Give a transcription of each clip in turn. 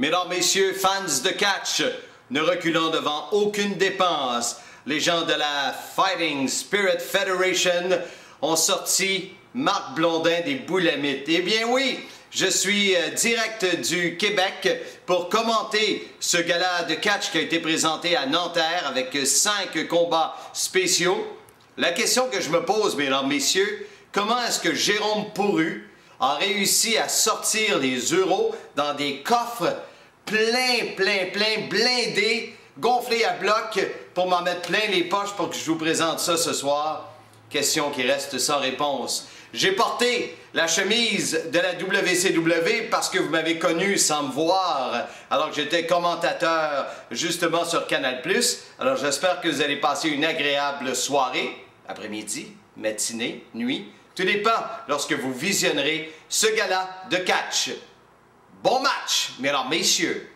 Mesdames, Messieurs, fans de catch, ne reculant devant aucune dépense, les gens de la Fighting Spirit Federation ont sorti Marc Blondin des Boulamites. Eh bien oui, je suis euh, direct du Québec pour commenter ce gala de catch qui a été présenté à Nanterre avec cinq combats spéciaux. La question que je me pose, mesdames, messieurs, comment est-ce que Jérôme Pourru a réussi à sortir les euros dans des coffres plein, plein, plein, blindés, gonflés à bloc pour m'en mettre plein les poches pour que je vous présente ça ce soir? Question qui reste sans réponse. J'ai porté la chemise de la WCW parce que vous m'avez connu sans me voir alors que j'étais commentateur justement sur Canal+. Alors j'espère que vous allez passer une agréable soirée, après-midi, matinée, nuit. Tout dépend lorsque vous visionnerez ce gala de catch. Bon match, mesdames, messieurs.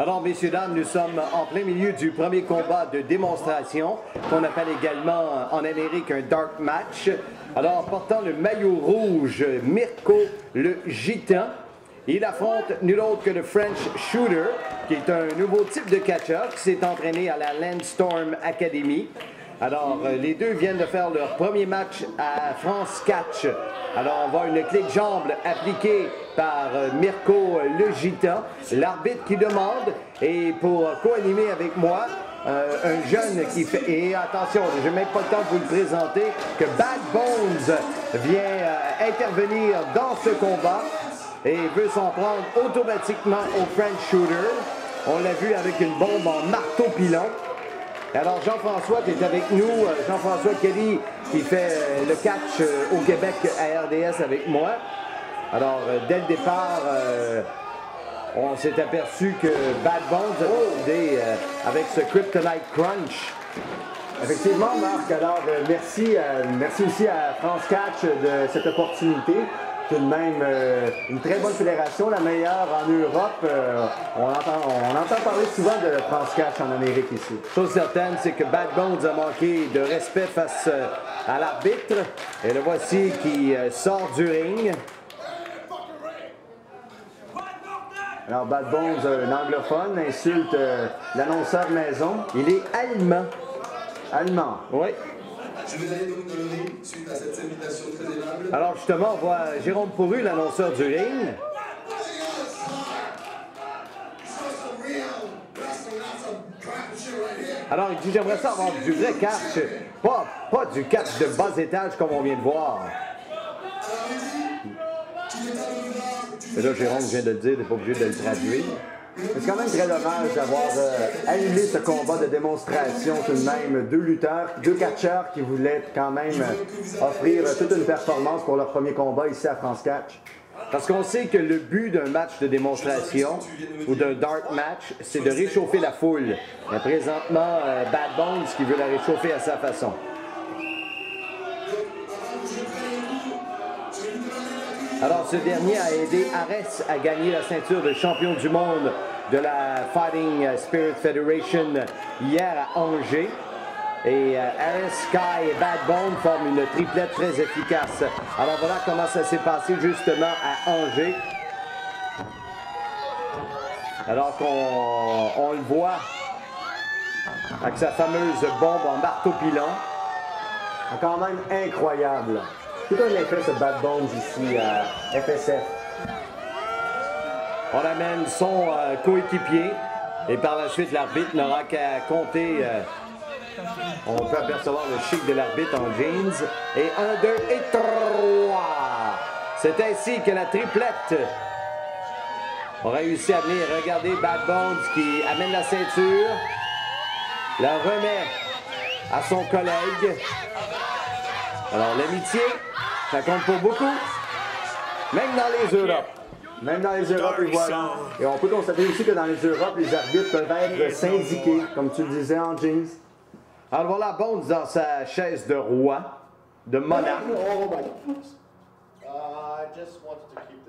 Alors, messieurs, dames, nous sommes en plein milieu du premier combat de démonstration, qu'on appelle également en Amérique un dark match. Alors, portant le maillot rouge, Mirko le Gitan, il affronte nul autre que le French Shooter, qui est un nouveau type de catcher qui s'est entraîné à la Landstorm Academy. Alors, euh, les deux viennent de faire leur premier match à France Catch. Alors, on voit une clé de jambe appliquée par euh, Mirko Le Gita, l'arbitre qui demande, et pour co-animer avec moi, euh, un jeune qui fait, et attention, je n'ai même pas le temps de vous le présenter, que Bad Bones vient intervenir dans ce combat et veut s'en prendre automatiquement au French Shooter. On l'a vu avec une bombe en marteau pilon. Alors, Jean-François, tu es avec nous. Euh, Jean-François Kelly, qui fait euh, le catch euh, au Québec à RDS avec moi. Alors, dès le départ, on s'est aperçu que Bad Bones a avec ce Kryptonite Crunch. Effectivement, Marc. Alors, merci, merci aussi à France Catch de cette opportunité tout de même euh, une très bonne fédération, la meilleure en Europe. Euh, on, entend, on entend parler souvent de France Cash en Amérique ici. Chose certaine, c'est que Bad Bones a manqué de respect face euh, à l'arbitre. Et le voici qui sort du ring. Alors, Bad Bones, un anglophone, insulte l'annonceur maison. Il est allemand. Allemand. Oui. Je vais aller donc dans le ring suite à cette invitation très aimable. Alors justement, on voit Jérôme Pourru, l'annonceur du ring. Alors, il dit, j'aimerais ça avoir du vrai catch, pas, pas du catch de bas étage comme on vient de voir. Et là, Jérôme vient de le dire, t'es pas obligé de le traduire. C'est quand même très dommage d'avoir euh, annulé ce combat de démonstration tout de même. Deux lutteurs, deux catcheurs qui voulaient quand même offrir toute une performance pour leur premier combat ici à France Catch. Parce qu'on sait que le but d'un match de démonstration ou d'un dark match, c'est de réchauffer la foule. Mais présentement, euh, Bad Bones qui veut la réchauffer à sa façon. Alors, ce dernier a aidé Ares à gagner la ceinture de champion du monde de la Fighting Spirit Federation hier à Angers. Et euh, Ares, Sky et Bad Bone forment une triplette très efficace. Alors voilà comment ça s'est passé justement à Angers. Alors qu'on le voit avec sa fameuse bombe en marteau pilon. Quand même incroyable. Tout un effet ce Bad Bones ici à FSF. On amène son euh, coéquipier Et par la suite, l'arbitre n'aura qu'à compter. euh, on peut apercevoir le chic de l'arbitre en jeans. Et 1, 2 et 3. C'est ainsi que la triplette a réussi à venir regarder Bad Bones qui amène la ceinture, la remet à son collègue. Alors l'amitié, ça compte pour beaucoup, même dans les Europes. Même dans les Europes, et voilà. Et on peut constater aussi que dans les Europes, les arbitres peuvent être syndiqués, comme tu le disais en jeans. Alors voilà Bones dans sa chaise de roi, de monarque. Oh Uh, warm for you.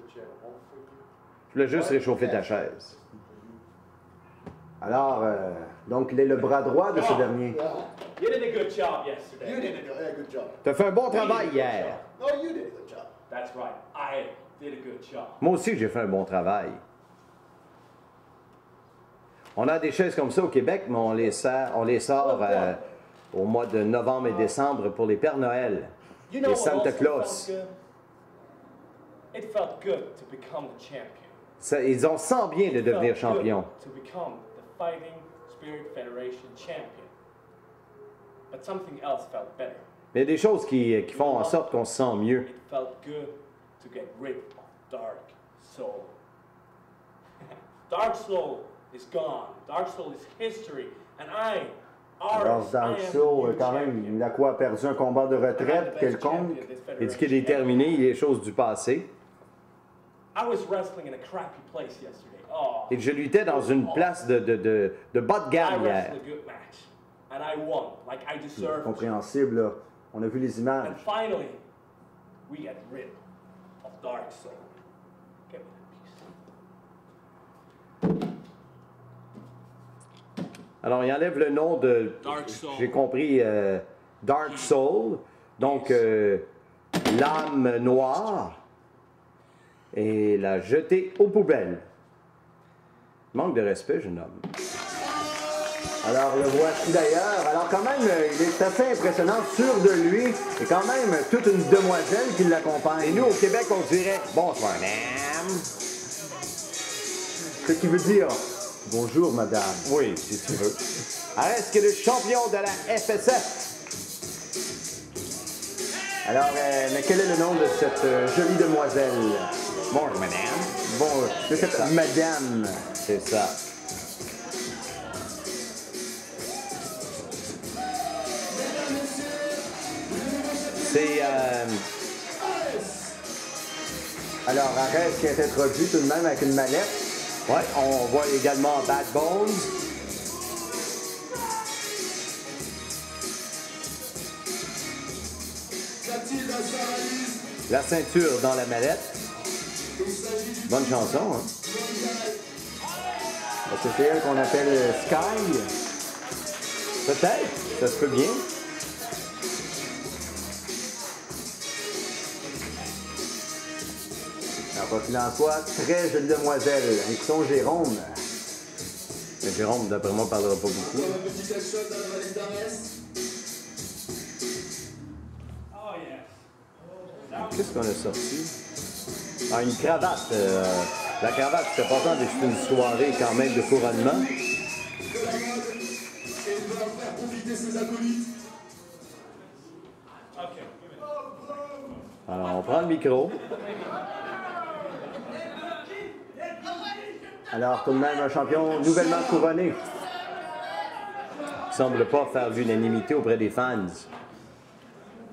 Je voulais juste réchauffer ta chaise. Alors, euh, donc, il est le bras droit de ce dernier. You did a good job yesterday. You did a good, job. Tu as fait un bon travail hier. No, you did a good job. That's right. I did a good job. Moi aussi, j'ai fait un bon travail. On a des chaises comme ça au Québec, mais on les sort, on les sort euh, au mois de novembre et décembre pour les Pères Noël, You know Santa Claus. It felt good to become the champion. Ça- ils ont sent bien de devenir champions. To become the Fighting Spirit Federation champion. But something else felt better. Mais il y a des choses qui, qui font en sorte qu'on se sent mieux. It felt good to get rid of Dark Soul. Dark Soul is gone. Dark Soul is history. And I, Alors, Dark Soul, quand même, il a quoi perdu un combat de retraite quelconque? Il dit qu'il est terminé, il est choses du passé. I was wrestling in a crappy place yesterday. Oh, Et je luttais dans une place de, de, de, de bas de gamme hier. And I won like I deserved. Compréhensible, là. On a vu les And images. finally, we get rid of Dark Soul. Give me that piece. Alors, il enlève le nom de. Dark Soul. J'ai compris, euh, Dark Soul. Donc, euh, l'âme noire. Et l'a jeté aux poubelles. Manque de respect, jeune homme. Alors, le voici d'ailleurs. Alors, quand même, euh, il est assez impressionnant, sûr de lui. Et quand même, toute une demoiselle qui l'accompagne. Et nous, au Québec, on dirait Bonsoir, madame. Ce qui veut dire bonjour, madame. Oui, si tu veux. Reste que le champion de la FSF. Alors, euh, mais quel est le nom de cette euh, jolie demoiselle? Bonjour, madame. Bon, de cette madame. C'est ça. C'est. euh, Alors, Arès qui est introduit tout de même avec une mallette. ouais, on voit également Bad Bones. La ceinture dans la mallette. Bonne chanson, hein? c'est elle qu'on appelle Sky? Peut-être. Ça se peut bien. Quoi qu'il en soit, très jolie demoiselle. Écoutons Jérôme. Mais Jérôme, d'après moi, parlera pas beaucoup. Comme un petit quelque chose dans la valise d'Arès. Oh yes. Qu'est-ce qu'on a sorti? Ah, une cravate. euh, la cravate, c'est important de c'est une soirée quand même de couronnement. Alors, on prend le micro. Alors, tout de même, un champion nouvellement couronné. Qui semble pas faire l'unanimité auprès des fans.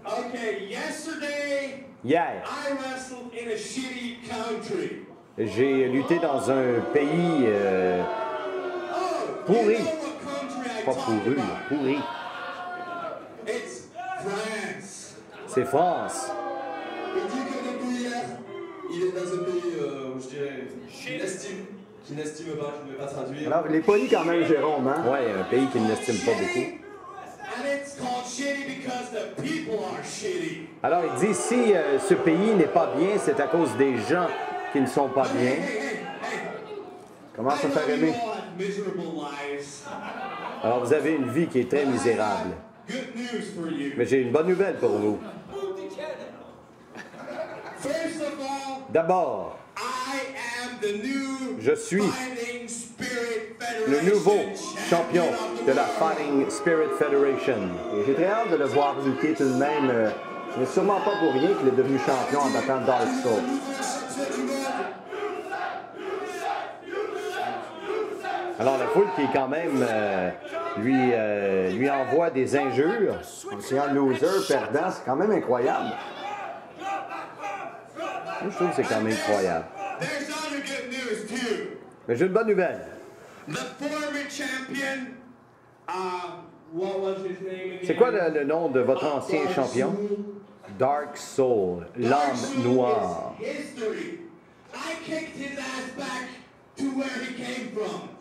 Okay, yesterday Hier, I wrestled in a shitty country. j'ai lutté dans un pays euh, Oh, Pourri. Pas pourru, pourri. It's France. C'est France. Il hier, il est dans un pays, euh, où je dirais, qu'il n'estime pas, je ne vais pas traduire. Alors, il est poli quand même, Jérôme, hein? Ouais, un pays qu'il n'estime pas beaucoup. Alors, il dit si euh, ce pays n'est pas bien, c'est à cause des gens qui ne sont pas bien. Hey, hey, hey. Comment know you aimer? Alors, vous avez une vie qui est très misérable. Good news for you. Mais j'ai une bonne nouvelle pour vous. First of all, D'abord, I am the new Je suis le nouveau champion de la Fighting Spirit Federation. J'ai très hâte de le voir lutter tout de même. euh, n'est sûrement pas pour rien qu'il est devenu champion en battant Dark Soul. Alors la foule qui est quand même euh, lui, euh, lui envoie des injures. En criant loser, perdant, c'est quand même incroyable. Moi, je trouve que c'est quand même incroyable. Mais j'ai une bonne nouvelle. Uh? C'est quoi le, le nom de votre ancien champion? Dark Soul, l'âme noire.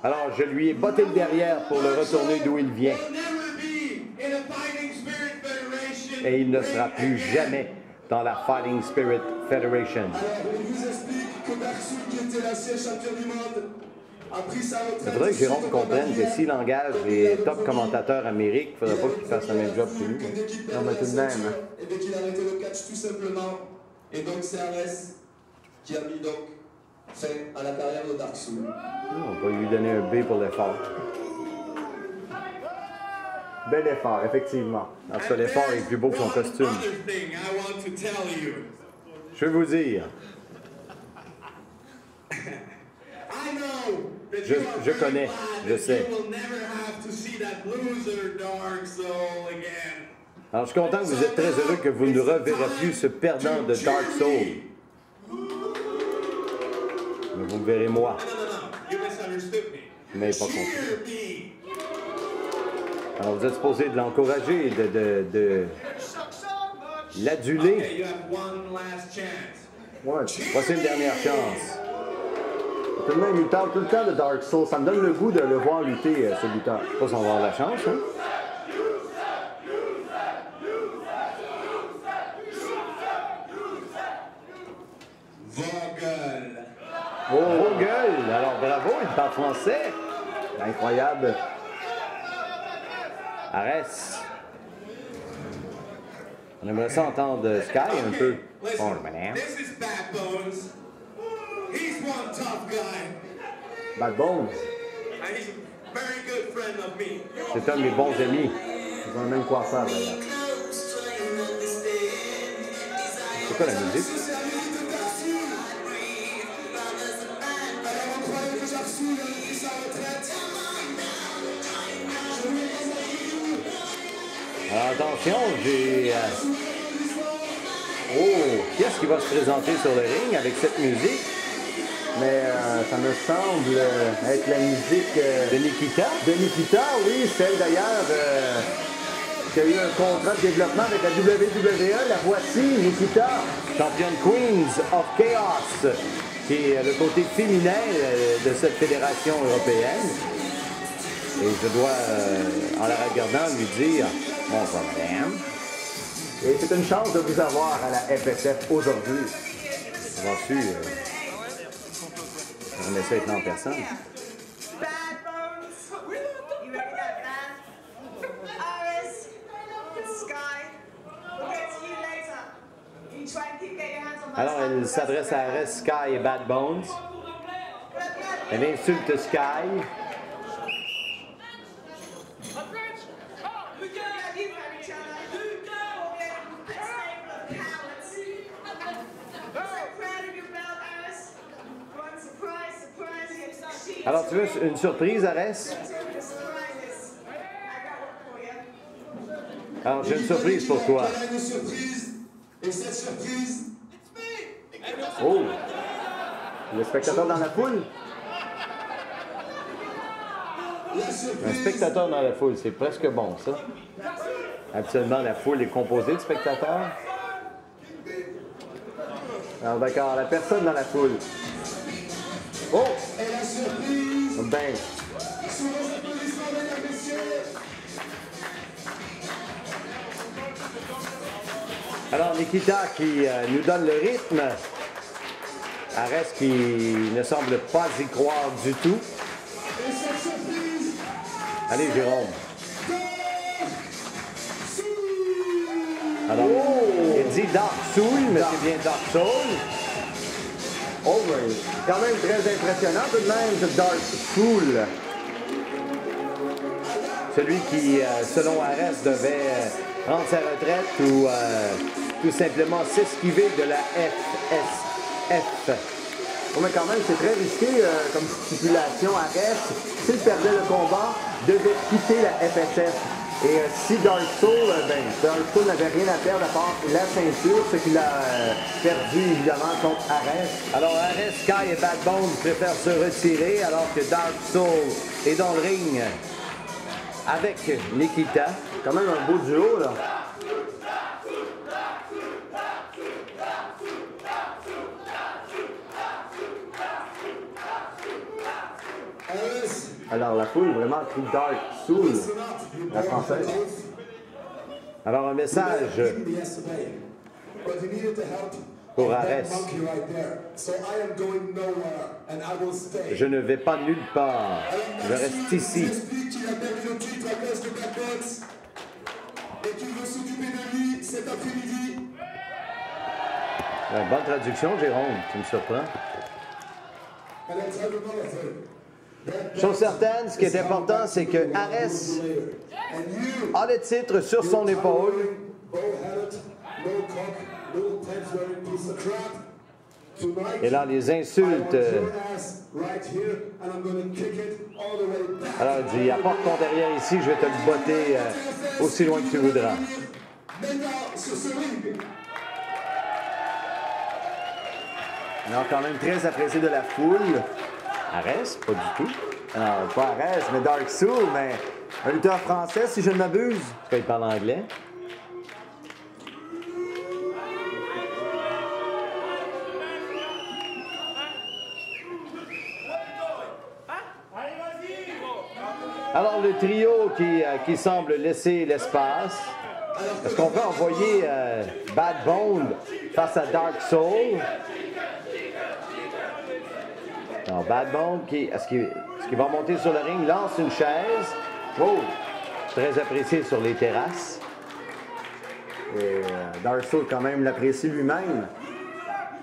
Alors je lui ai botté le derrière pour le retourner d'où il vient. Et il ne sera plus jamais dans la Fighting Spirit Federation. Il vous explique que Darksoul, qui était l'ancien champion du monde, a pris sa retraite. Il faudrait que Jérôme comprenne que s'il engage les top commentateurs américains, il ne faudrait pas qu'il fasse le même job que lui. Équipe Non, mais tout de même. Et bien qu'il a arrêté le catch tout simplement. Et donc c'est Ares qui a mis donc fin à la carrière de Darksoul. On va lui donner un B pour l'effort. Bel effort, effectivement. En tout cas, l'effort est plus beau que son costume. Je vais vous dire, I know that Je- je connais, je sais. You will never have to see that loser Dark Soul again. alors je suis content que vous êtes très heureux que vous ne reverrez plus ce perdant de Dark Soul. Mais vous me verrez moi. No, no, no. You misunderstood me. Mais pas compris. Alors vous êtes supposé de l'encourager, de, de, de l'aduler. Ouais. Voici une dernière chance. Même, il parle tout le temps de Dark Soul. Ça me donne le goût de le voir lutter, euh, ce lutteur. Pas va avoir la chance, hein? Vogel. Oh, gueule! Alors bravo, il parle français. Incroyable. Arrête. On aimerait ça entendre Sky un peu. Oh, madame. this is Bad Bones. He's one tough guy, Bad Bones. and he's a very good friend of me. C'est un de mes bons amis. Ils ont le même coiffeur, d'ailleurs. C'est quoi la musique? Alors attention, j'ai. euh, Oh, qui est-ce qui va se présenter sur le ring avec cette musique? Mais euh, ça me semble euh, être la musique euh, De Nikita? de Nikita, oui, celle d'ailleurs euh, qui a eu un contrat de développement avec la WWE. La voici, Nikita. Championne Queens of Chaos, qui est le côté féminin de cette fédération européenne. Et je dois, en la regardant, lui dire Bonjour, madame. Et c'est une chance de vous avoir à la FSF aujourd'hui. J'en suis. euh, on essaie d'être en personne. Bad Bones. You ready to go, Dan? Iris, Sky, we'll get to you later. You try and keep getting your hands on my Alors, elle s'adresse à Arès, Sky et Bad Bones. Elle insulte Sky. Alors, tu veux une surprise, Arès? Alors, j'ai une surprise pour toi. Elle a une surprise. Et cette surprise, Oh! Le spectateur dans la foule? Un spectateur dans la foule, c'est presque bon, ça. Habituellement, la foule est composée de spectateurs. Alors d'accord, la personne dans la foule. Alors, Nikita qui euh, nous donne le rythme. Arès qui ne semble pas y croire du tout. Allez, Jérôme. Alors, il dit Dark Soul, mais c'est bien Dark Soul. oh, oui. Quand même très impressionnant tout de même, ce Dark Soul. celui qui, euh, selon Arès, devait euh, prendre sa retraite ou tout simplement s'esquiver de la FSF. Mais quand même, c'est très risqué euh, comme stipulation. Arès, s'il perdait le combat, devait quitter la FSF. Et euh, si Dark Soul, euh, ben, Dark Soul n'avait rien à perdre à part la ceinture, ce qu'il a perdu évidemment contre Arès. Alors, Arès, Sky et Bad Bones préfèrent se retirer alors que Dark Soul est dans le ring avec Nikita. Quand même un beau duo, là. Alors, la foule vraiment crie Dark Soul, la française. Alors, un message Pour stay. Je ne vais pas nulle part. Je reste ici. Bonne traduction, Jérôme. Tu me surprends. Chose certaine, ce qui est important, c'est que Arès a le titre sur son épaule. Et là, les insultes. Alors, il dit, apporte ton derrière ici, je vais te le botter euh, aussi loin que tu voudras. Alors, quand même très apprécié de la foule. Arès, pas du tout. Alors, pas Arès, mais Dark Soul, mais un lutteur français, si je ne m'abuse. Est-ce qu'il parle anglais? Alors, le trio qui, euh, qui semble laisser l'espace. Est-ce qu'on peut envoyer euh, Bad Bone face à Dark Soul? Alors, Bad Bone, qui, est-ce qu'il est-ce qu'il va monter sur le ring, lance une chaise. Oh! Très apprécié sur les terrasses. Et euh, quand même, l'apprécie lui-même.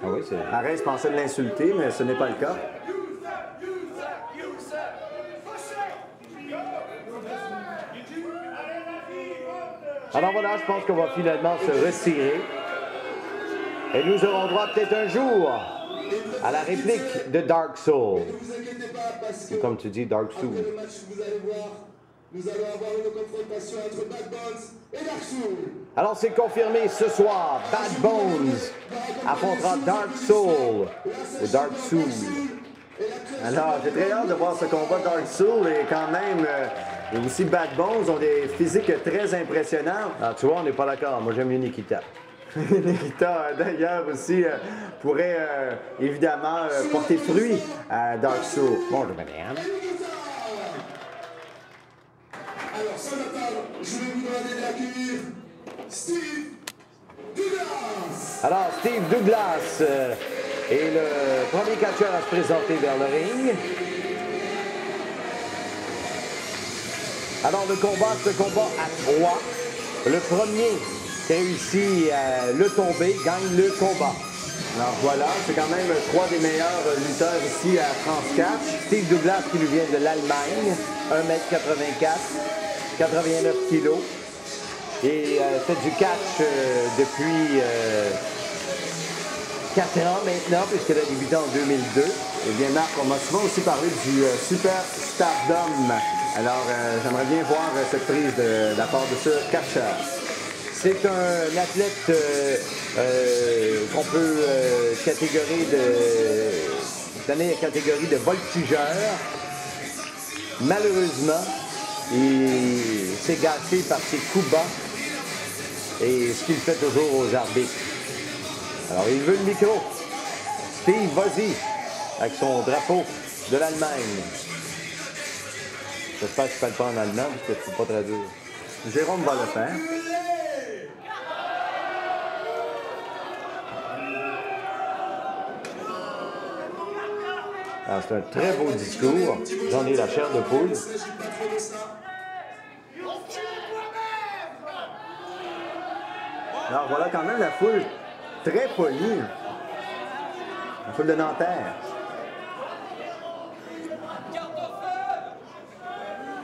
Ah oui, c'est Arès pensait de l'insulter, mais ce n'est pas le cas. Alors voilà, je pense qu'on va finalement se retirer. Et nous aurons droit peut-être un jour à la réplique de Dark Soul. ne vous inquiétez pas parce que Ou comme tu dis, Dark après Soul. le match, vous allez voir, nous allons avoir une confrontation entre Bad Bones et Dark Soul. Alors c'est confirmé ce soir, Bad Bones affrontera Dark Soul ou Dark Soul. Alors, j'ai très hâte de voir ce combat Dark Soul et quand même, euh, aussi Bad Bones ont des physiques très impressionnants. Ah, tu vois, on n'est pas d'accord. Moi, j'aime mieux Nikita. Euh, d'ailleurs, aussi, euh, pourrait euh, évidemment euh, porter fruit à Dark Soul. Bonjour, madame. Alors, sans attendre, je vais vous demander d'accueillir Steve Douglas. Alors, Steve Douglas euh, est le premier catcheur à se présenter vers le ring. Alors, le combat, ce combat à trois. Le premier réussit à le tomber gagne le combat. Alors voilà, c'est quand même trois des meilleurs euh, lutteurs ici à France 4. Steve Douglas qui nous vient de l'Allemagne, 1m84, 89 kg. Et euh, fait du catch euh, depuis 4 ans maintenant, puisqu'il a débuté en 2002. Eh bien, Marc, on m'a souvent aussi parlé du euh, Super Stardom. Alors, euh, j'aimerais bien voir euh, cette prise de, de la part de ce catcheur. C'est un athlète euh, euh, qu'on peut euh, catégoriser de, donner la catégorie de voltigeur. Malheureusement, il s'est gâché par ses coups bas et ce qu'il fait toujours aux arbitres. Alors, il veut le micro. Steve, vas-y, avec son drapeau de l'Allemagne. J'espère que tu ne parles pas en allemand, parce que tu ne peux pas traduire. Jérôme va le faire. C'est un très beau discours. J'en ai la chair de poule. Alors voilà quand même la foule très polie. La foule de Nanterre.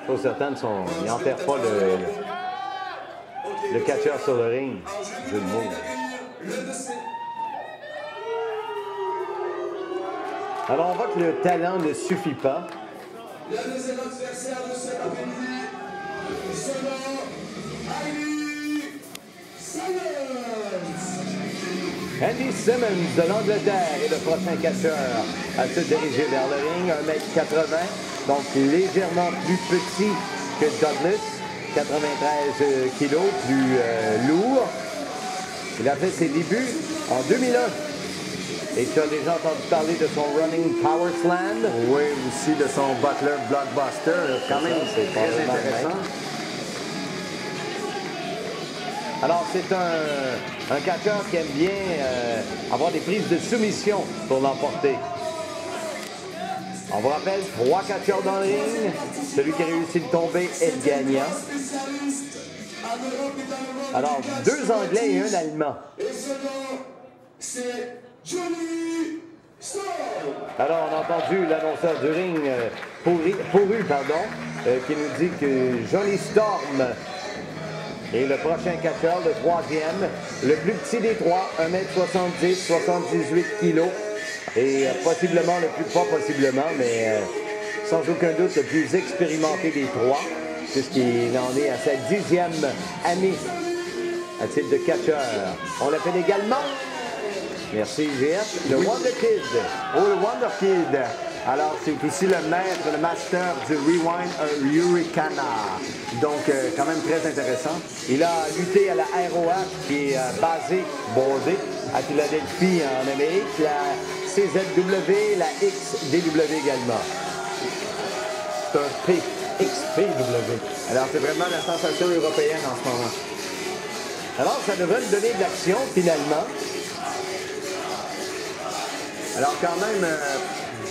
Chose certaine, son, il n'enterre pas le, le catcheur sur le ring. Jeu de mots. Alors, on voit que le talent ne suffit pas. Le deuxième adversaire de Andy Simmons. Andy Simmons de l'Angleterre est le prochain catcheur à se diriger vers le ring, 1m80, donc légèrement plus petit que Douglas, 93 kilos, plus euh, lourd. Il a fait ses débuts en 2001. Et tu as déjà entendu parler de son Running Power Slam? Oui, aussi de son Butler Blockbuster. Quand même, c'est très le intéressant. Alors, c'est un, un catcheur qui aime bien euh, avoir des prises de soumission pour l'emporter. On vous rappelle, trois catcheurs dans le ring. Celui qui a réussi de tomber est le gagnant. Le. Alors, deux Anglais et un Allemand. Johnny Storm. Alors, on a entendu l'annonceur du ring, euh, pourri, pourru, pardon, euh, qui nous dit que Johnny Storm est le prochain catcheur, le troisième, le plus petit des trois, 1m70, 78 kilos, et euh, possiblement le plus, pas possiblement, mais sans aucun doute le plus expérimenté des trois, puisqu'il en est à sa dixième année à titre de catcheur. On l'appelle également, merci GF, le Wonder Kid. Oh, le Wonder Kid. Alors, c'est aussi le maître, le master du Rewind Hurricana. Donc, euh, quand même très intéressant. Il a lutté à la ROH, qui est euh, basée, bordée, à Philadelphie, en Amérique, la CZW, la XDW également. C'est un P, XPW. Alors, c'est vraiment la sensation européenne en ce moment. Alors, ça devrait nous donner de l'action, finalement. Alors, quand même, euh,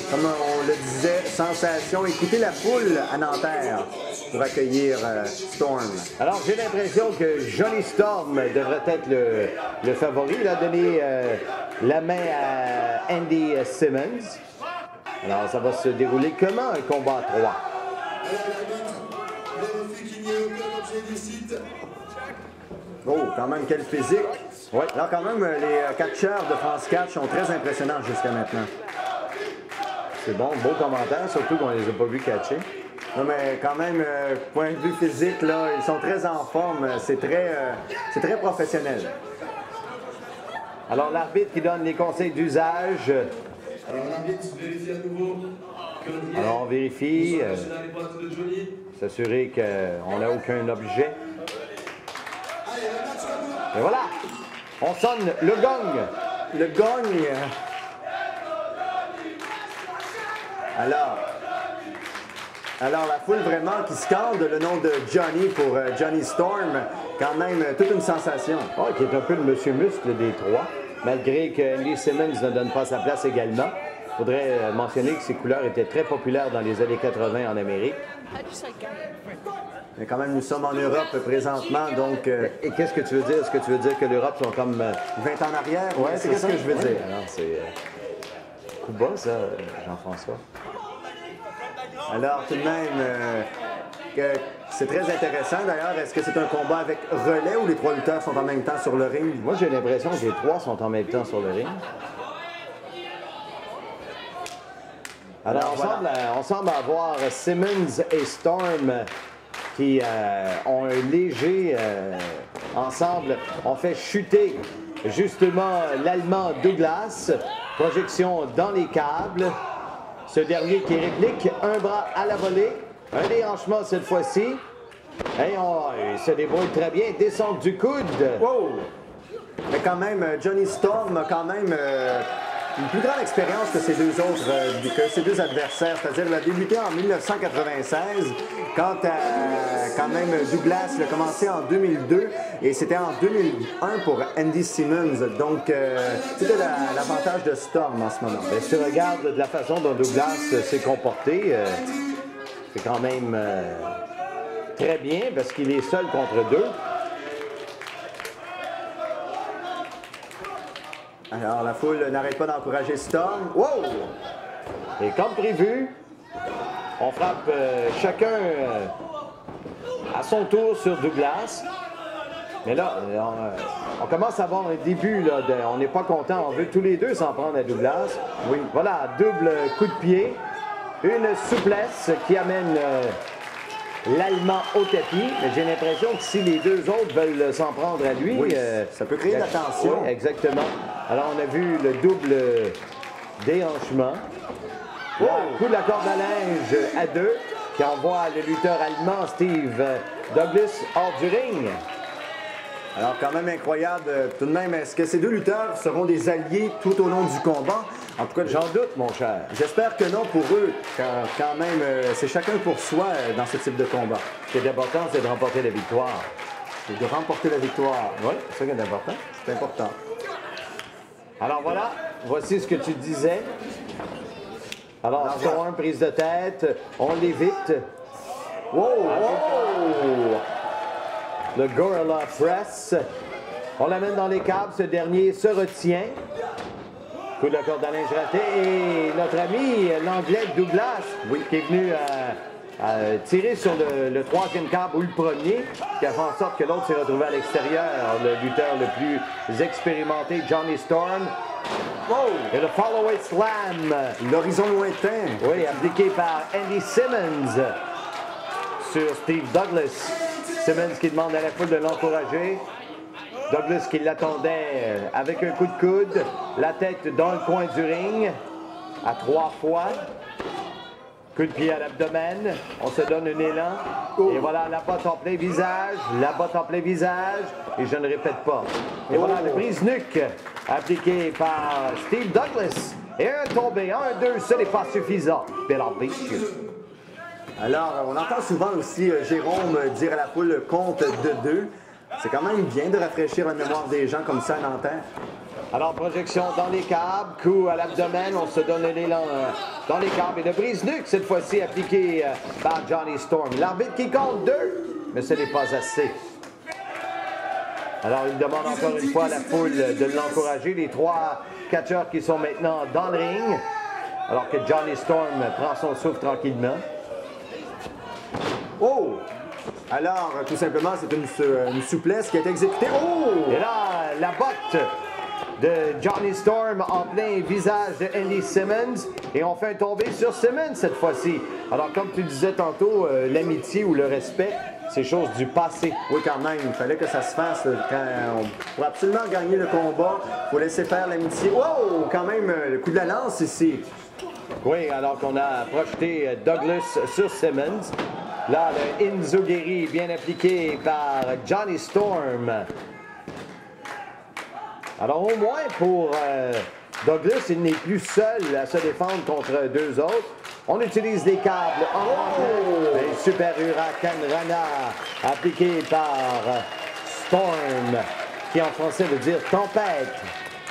comme on le disait, sensation. Écoutez la foule à Nanterre pour accueillir euh, Storm. Alors, j'ai l'impression que Johnny Storm devrait être le, favori. Il a donné euh, la main à Andy Simmons. Alors, ça va se dérouler comment un combat à trois? Alors l'arbitre vérifie qu'il n'y ait aucun objet illicite. Oh, quand même, quel physique. Ouais. Alors, quand même, euh, les euh, catcheurs de France 4 sont très impressionnants jusqu'à maintenant. C'est bon, beau commentaire, surtout qu'on les a pas vus catcher. Non, mais quand même, euh, point de vue physique, là, ils sont très en forme. C'est très, euh, c'est très professionnel. Alors, l'arbitre qui donne les conseils d'usage. Alors l'arbitre vérifie à nouveau que le billet Alors, on vérifie, euh, s'assurer qu'on n'a aucun objet. Et voilà! On sonne le gong. Le gong. Alors, alors la foule vraiment qui scande le nom de Johnny pour euh, Johnny Storm, quand même euh, toute une sensation. Ouais, qui est un peu le monsieur muscle des trois, malgré que Andy Simmons ne donne pas sa place également. Il faudrait euh, mentionner que ses couleurs étaient très populaires dans les années 80 en Amérique. Mais quand même, nous sommes en Europe présentement, donc euh, Et qu'est-ce que tu veux dire? Est-ce que tu veux dire que l'Europe sont comme... euh, 20 ans en arrière? Ouais, c'est ce que je veux dire? alors, c'est... euh, coup bas, ça, euh, Jean-François. Alors, tout de même, euh, c'est très intéressant. D'ailleurs, est-ce que c'est un combat avec relais ou les trois lutteurs sont en même temps sur le ring? Moi, j'ai l'impression que les trois sont en même temps sur le ring. Alors, on, semble, euh, on semble avoir Simmons et Storm qui euh, ont un léger euh, ensemble. On fait chuter justement l'Allemand Douglas. Projection dans les câbles. Ce dernier qui réplique un bras à la volée. Un déhanchement cette fois-ci. Et on il se débrouille très bien. Descente du coude. Wow! Mais quand même, Johnny Storm a quand même euh, une plus grande expérience que ses deux autres, euh, que ses deux adversaires. C'est-à-dire, il a débuté en 1996, quand euh, quand même Douglas il a commencé en 2002 et c'était en 2001 pour Andy Simmons. Donc, euh, c'était la- l'avantage de Storm en ce moment. Si tu regardes de la façon dont Douglas s'est comporté, c'est quand même très bien parce qu'il est seul contre deux. Alors, la foule n'arrête pas d'encourager Storm. Wow! Et comme prévu, on frappe euh, chacun euh, à son tour sur Douglas. Mais là, on, euh, on commence à avoir un début. Là, de- on n'est pas content. On veut tous les deux s'en prendre à Douglas. Oui. Voilà, double coup de pied. Une souplesse qui amène euh, l'Allemand au tapis. Mais j'ai l'impression que si les deux autres veulent s'en prendre à lui... Oui, ça peut créer de la tension. Oui, exactement. Alors, on a vu le double déhanchement. Coup de la corde à linge à deux qui envoie le lutteur allemand Steve Douglas hors du ring. Alors, quand même incroyable. euh, Tout de même, est-ce que ces deux lutteurs seront des alliés tout au long du combat? En tout cas, J'en doute, mon cher. j'espère que non pour eux. Quand, quand même, euh, c'est chacun pour soi euh, dans ce type de combat. Ce qui est important, c'est de remporter la victoire. De remporter la victoire. Oui, c'est ça qui est important. C'est important. Alors voilà, voici ce que tu disais. Alors, Storm, prise de tête, on l'évite. Wow! wow! Le Gorilla Press. On l'amène dans les câbles, ce dernier se retient. Coup de la corde à linge raté. Et notre ami, l'anglais Douglas, oui, qui est venu euh, euh, tirer sur le, le troisième câble ou le premier, qui a fait en sorte que l'autre s'est retrouvé à l'extérieur. Le lutteur le plus expérimenté, Johnny Storm. Et le follow-away slam. L'horizon lointain. Oui, appliqué par Andy Simmons sur Steve Douglas. Simmons qui demande à la foule de l'encourager. Douglas qui l'attendait avec un coup de coude, la tête dans le coin du ring, à trois fois. Coup de pied à l'abdomen, on se donne un élan. Et voilà, la botte en plein visage, la botte en plein visage, et je ne répète pas. Et voilà, le brise-nuque appliqué par Steve Douglas. Et un tombé, un, deux, ce n'est pas suffisant. Beach. Alors, on entend souvent aussi euh, Jérôme dire à la foule le compte de deux. C'est quand même bien de rafraîchir la mémoire des gens comme ça à Nanterre. Alors, projection dans les câbles, coup à l'abdomen, on se donne l'élan euh, dans les câbles. Et le brise-nuque, cette fois-ci, appliqué euh, par Johnny Storm. L'arbitre qui compte deux, mais ce n'est pas assez. Alors, il demande encore une fois à la foule de l'encourager. Les trois catcheurs qui sont maintenant dans le ring, alors que Johnny Storm prend son souffle tranquillement. Oh! Alors, tout simplement, c'est une, une souplesse qui est exécutée. Oh! Et là, la botte de Johnny Storm en plein visage de Andy Simmons. Et on fait un tombé sur Simmons cette fois-ci. Alors, comme tu disais tantôt, euh, l'amitié ou le respect, c'est chose du passé. Oui, quand même, il fallait que ça se fasse. Quand on- pour absolument gagner le combat, il faut laisser faire l'amitié. Wow! Quand même, euh, le coup de la lance ici. Oui, alors qu'on a projeté euh, Douglas sur Simmons. Là, le Inzogiri bien appliqué par Johnny Storm. Alors, au moins pour euh, Douglas, il n'est plus seul à se défendre contre deux autres. On utilise des câbles en oh! Un super huracan Rana appliqué par Storm, qui en français veut dire tempête.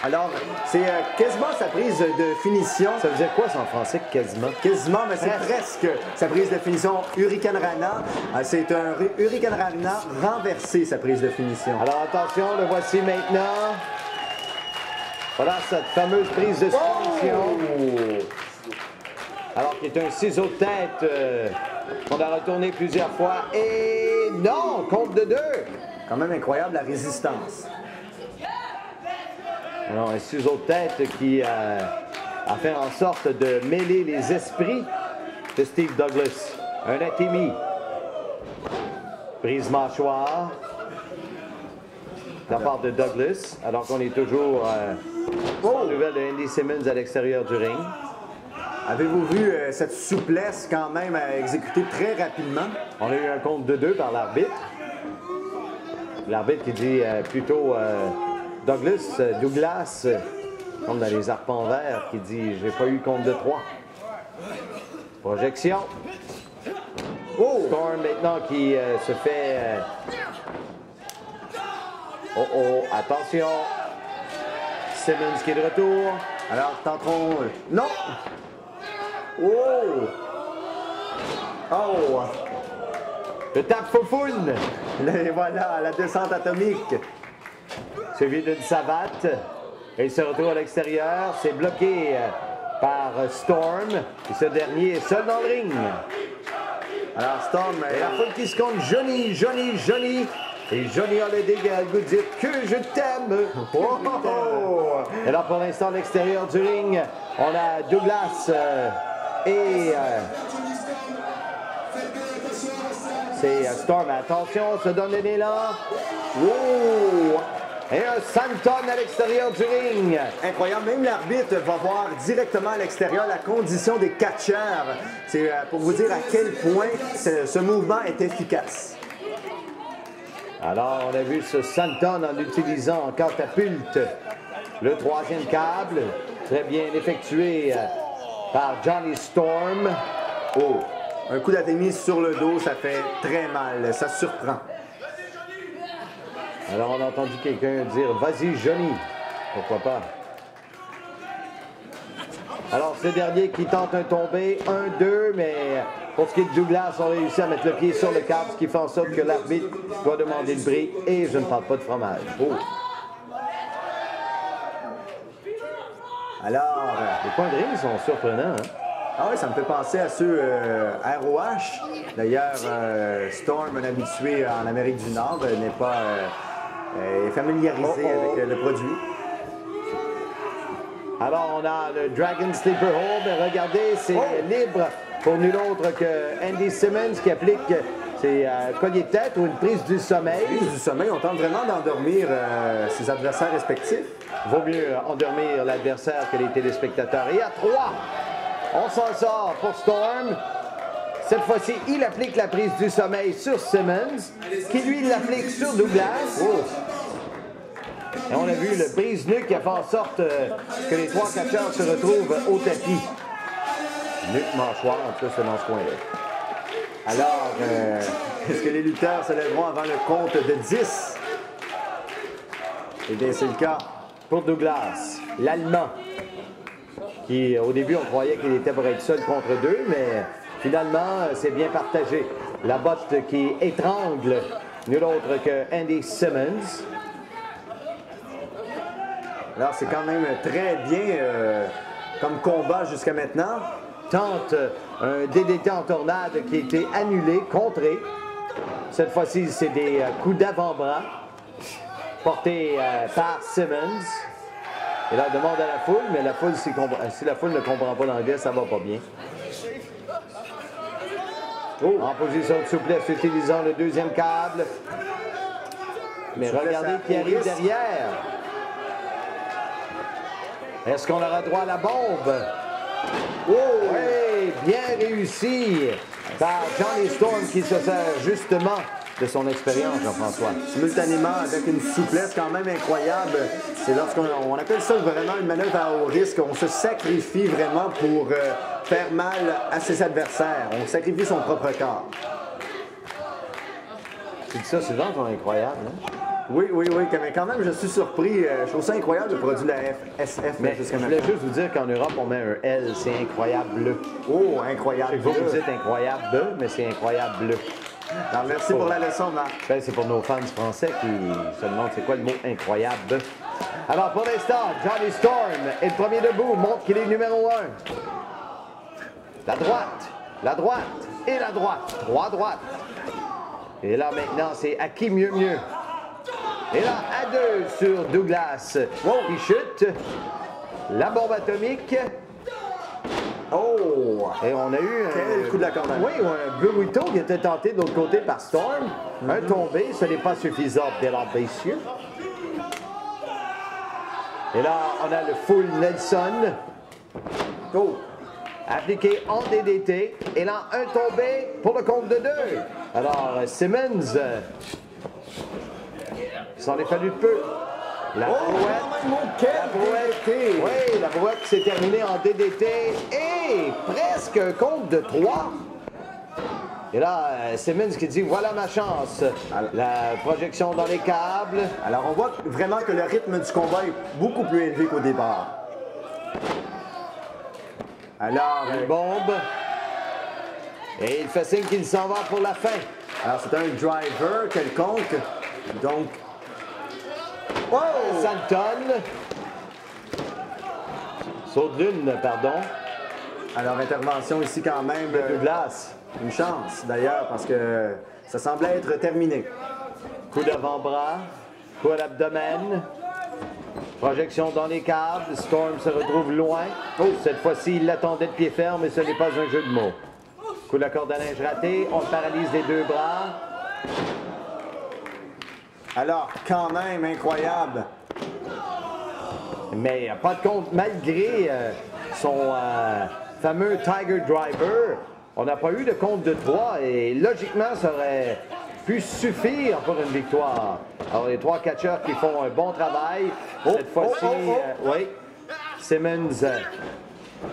Alors, c'est euh, quasiment sa prise de finition. Ça veut dire quoi ça en français, quasiment? Quasiment, mais c'est presque sa prise de finition Hurricane Rana. Euh, C'est un Hurricane Rana renversé, sa prise de finition. Alors attention, le voici maintenant. Voilà cette fameuse prise de soumission. Alors qu'il est un ciseau de tête euh, qu'on a retourné plusieurs fois. Et non, compte de deux. Quand même incroyable la résistance. Alors un ciseau de tête qui euh, a fait en sorte de mêler les esprits de Steve Douglas. Un atémie. Prise mâchoire. De la part de Douglas, alors qu'on est toujours euh, sans nouvelle de Andy Simmons à l'extérieur du ring. Avez-vous vu euh, cette souplesse quand même à exécuter très rapidement? On a eu un compte de deux par l'arbitre. L'arbitre qui dit euh, plutôt euh, Douglas, Douglas, comme dans les arpents verts, qui dit j'ai pas eu compte de trois. Projection. Oh! Storm maintenant qui se fait. Oh oh, attention. Simmons qui est de retour. Alors, tenterons... euh, Non! Oh! Oh! Le tape foufoune. Et voilà, la descente atomique. Suivi d'une savate. Et il se retrouve à l'extérieur. C'est bloqué euh, par Storm. Et ce dernier est seul dans le ring. Alors, Storm, la foule qui se compte Johnny, Johnny, Johnny. Et Johnny Holiday de dire que je t'aime. Oh, oh, oh. Et là, pour l'instant, à l'extérieur du ring, on a Douglas euh, et. euh, c'est euh, Storm. Attention, on se donne un élan. Oh! Et un Santon à l'extérieur du ring. Incroyable, même l'arbitre va voir directement à l'extérieur la condition des catcheurs. C'est pour vous dire à quel point ce, ce mouvement est efficace. Alors, on a vu ce Santon en utilisant en catapulte le troisième câble. Très bien effectué euh, par Johnny Storm. Oh! Un coup d'athémie sur le dos, ça fait très mal, ça surprend. Alors, on a entendu quelqu'un dire Vas-y, Johnny. Pourquoi pas? Alors, ce dernier qui tente un tombé, 1-2, mais pour ce qui est de Douglas, on a réussi à mettre le pied sur le câble, ce qui fait en sorte que l'arbitre doit demander le bris et je ne parle pas de fromage. Oh. Alors, euh, Les points de sont surprenants. Hein? ah oui, ça me fait penser à ceux euh, ROH. D'ailleurs, euh, Storm, un habitué en Amérique du Nord, euh, n'est pas euh, euh, familiarisé Oh, oh. avec euh, le produit. Alors, on a le Dragon Sleeper Hold, mais regardez, c'est libre pour nul autre que Andy Simmons qui applique ses euh, colliers de tête ou une prise du sommeil. Prise du sommeil, on tente vraiment d'endormir euh, ses adversaires respectifs. Vaut mieux endormir l'adversaire que les téléspectateurs. Et à 3, on s'en sort pour Storm. Cette fois-ci, il applique la prise du sommeil sur Simmons, qui lui l'applique sur Douglas. Et on a vu le brise-nuque qui a fait en sorte euh, que les trois catcheurs se retrouvent au tapis. Nuque mâchoire, en plus, dans ce coin-là. Alors, euh, est-ce que les lutteurs se lèveront avant le compte de 10? Eh bien, c'est le cas. Pour Douglas, l'Allemand, qui au début on croyait qu'il était pour être seul contre deux, mais finalement c'est bien partagé. La botte qui étrangle nul autre que Andy Simmons. Alors, c'est quand même très bien euh, comme combat jusqu'à maintenant. tente un DDT en tornade qui a été annulé, contré. Cette fois-ci, c'est des euh, coups d'avant-bras portés euh, par Simmons. Et là, demande à la foule, mais la foule, si, la foule ne comprend pas l'anglais, ça va pas bien. En position de souplesse, utilisant le deuxième câble. Mais Souplesse regardez qui arrive derrière. Est-ce qu'on aura droit à la bombe? Oh, oui, bien réussi par Johnny Storm qui se sert justement de son expérience, Jean-François. Simultanément, avec une souplesse quand même incroyable. C'est lorsqu'on on appelle ça vraiment une manœuvre à haut risque. On se sacrifie vraiment pour euh, faire mal à ses adversaires. On sacrifie son propre corps. Tu dis ça souvent, ton incroyable, hein? Oui, oui, oui, mais quand même, je suis surpris. Euh, Je trouve ça incroyable le produit de la FSF Mais je voulais juste vous dire qu'en Europe, on met un L, c'est incroyable bleu. Oh, incroyable. Vous, vous dites incroyable bleu, mais c'est incroyable bleu. Alors, merci pour la leçon, Marc. Ben, c'est pour nos fans français qui se demandent c'est quoi le mot incroyable. Alors, pour l'instant, Johnny Storm est le premier debout, montre qu'il est numéro un. La droite, la droite et la droite. Trois droites. Et là, maintenant, c'est à qui mieux mieux? Et là, à deux sur Douglas. qui chute. La bombe atomique. Oh! Et on a eu un... Quel coup de la cornette. Oui, un burrito qui était tenté de l'autre côté par Storm. Un tombé, ce n'est pas suffisant, mesdames, messieurs. Et là, on a le full Nelson. Oh! Appliqué en DDT. Et là, un tombé pour le compte de deux. Alors, Simmons, il s'en est fallu de peu. La brouette. La brouette. Oui, la brouette qui s'est terminée en DDT et presque un compte de 3. Et là, euh, Simmons qui dit voilà ma chance. La projection dans les câbles. Alors, on voit vraiment que le rythme du combat est beaucoup plus élevé qu'au départ. Alors, Une euh, bombe. Et il fait signe qu'il s'en va pour la fin. alors c'est un driver quelconque. Donc, oh! Santon. Saut de lune, pardon. Alors, intervention ici quand même. euh, Douglas. Une chance, d'ailleurs, parce que ça semblait être terminé. Coup d'avant-bras, coup à l'abdomen. Projection dans les câbles. Storm se retrouve loin. Oh, cette fois-ci, il l'attendait de pied ferme et ce n'est pas un jeu de mots. Coup de la corde à linge raté. On paralyse les deux bras. Alors, quand même, incroyable. Mais pas de compte, malgré euh, son euh, fameux Tiger Driver, on n'a pas eu de compte de 3 et logiquement, ça aurait pu suffire pour une victoire. Alors, les trois catcheurs qui font un bon travail. Cette oh, fois-ci, oh, oh. euh, oui, Simmons. euh,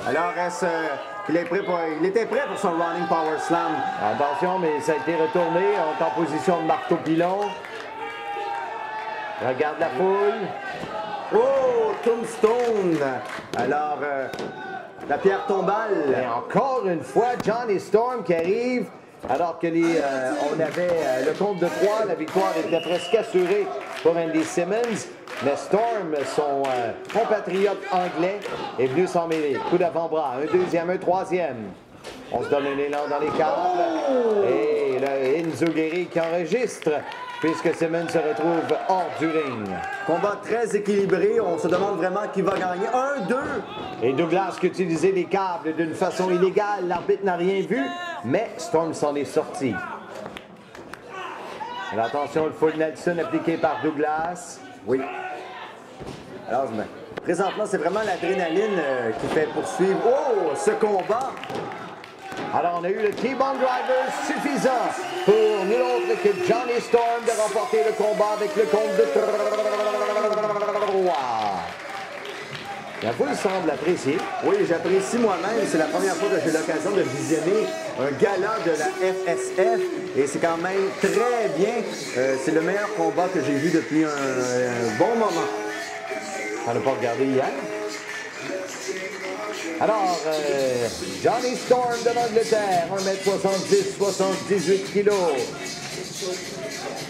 Alors, est-ce qu'il est prêt pour- il était prêt pour son running power slam? Attention, mais ça a été retourné. On est en position de marteau pilon. Regarde la foule. Oh, Tombstone! Alors, euh, la pierre tombale. Et encore une fois, Johnny Storm qui arrive. Alors que les, euh, on avait euh, le compte de 3, la victoire était presque assurée pour Andy Simmons. Mais Storm, son euh, compatriote anglais, est venu s'en mêler. Coup d'avant-bras, un deuxième, un troisième. On se donne un élan dans les câbles. Et le Enzo Guerri qui enregistre, puisque Simmons se retrouve hors du ring. Combat très équilibré. On se demande vraiment qui va gagner. Un, deux. Et Douglas qui utilisait les câbles d'une façon illégale. L'arbitre n'a rien vu, mais Storm s'en est sorti. Et attention, le full Nelson appliqué par Douglas. Oui. Alors, présentement, c'est vraiment l'adrénaline euh, qui fait poursuivre. Oh, ce combat. Alors, on a eu le T-Bone Driver suffisant pour nul autre que Johnny Storm de remporter le combat avec le compte de 3. La foule semble apprécier. Oui, j'apprécie moi-même. C'est la première fois que j'ai l'occasion de visionner un gala de la FSF et c'est quand même très bien. Euh, c'est le meilleur combat que j'ai vu depuis un, un bon moment. On n'a pas regardé hier? Alors, euh, Johnny Storm de l'Angleterre, 1m70, 78 kg.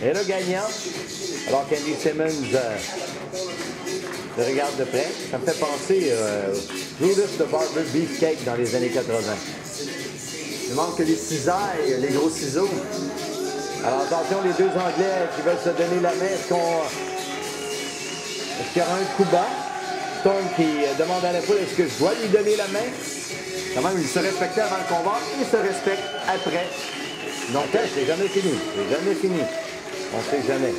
Et le gagnant, alors qu'Andy Simmons euh, le regarde de près, ça me fait penser euh, Brutus de Barber Beefcake dans les années 80. Il manque les cisailles, les gros ciseaux. Alors attention, les deux Anglais qui veulent se donner la main, est-ce qu'on... Est-ce qu'il y aura un coup bas? Storm qui euh, demande à la foule, est-ce que je dois lui donner la main? Quand même, il se respectait avant le combat et se respecte après. Donc, hein, c'est jamais fini. C'est jamais fini. On sait jamais.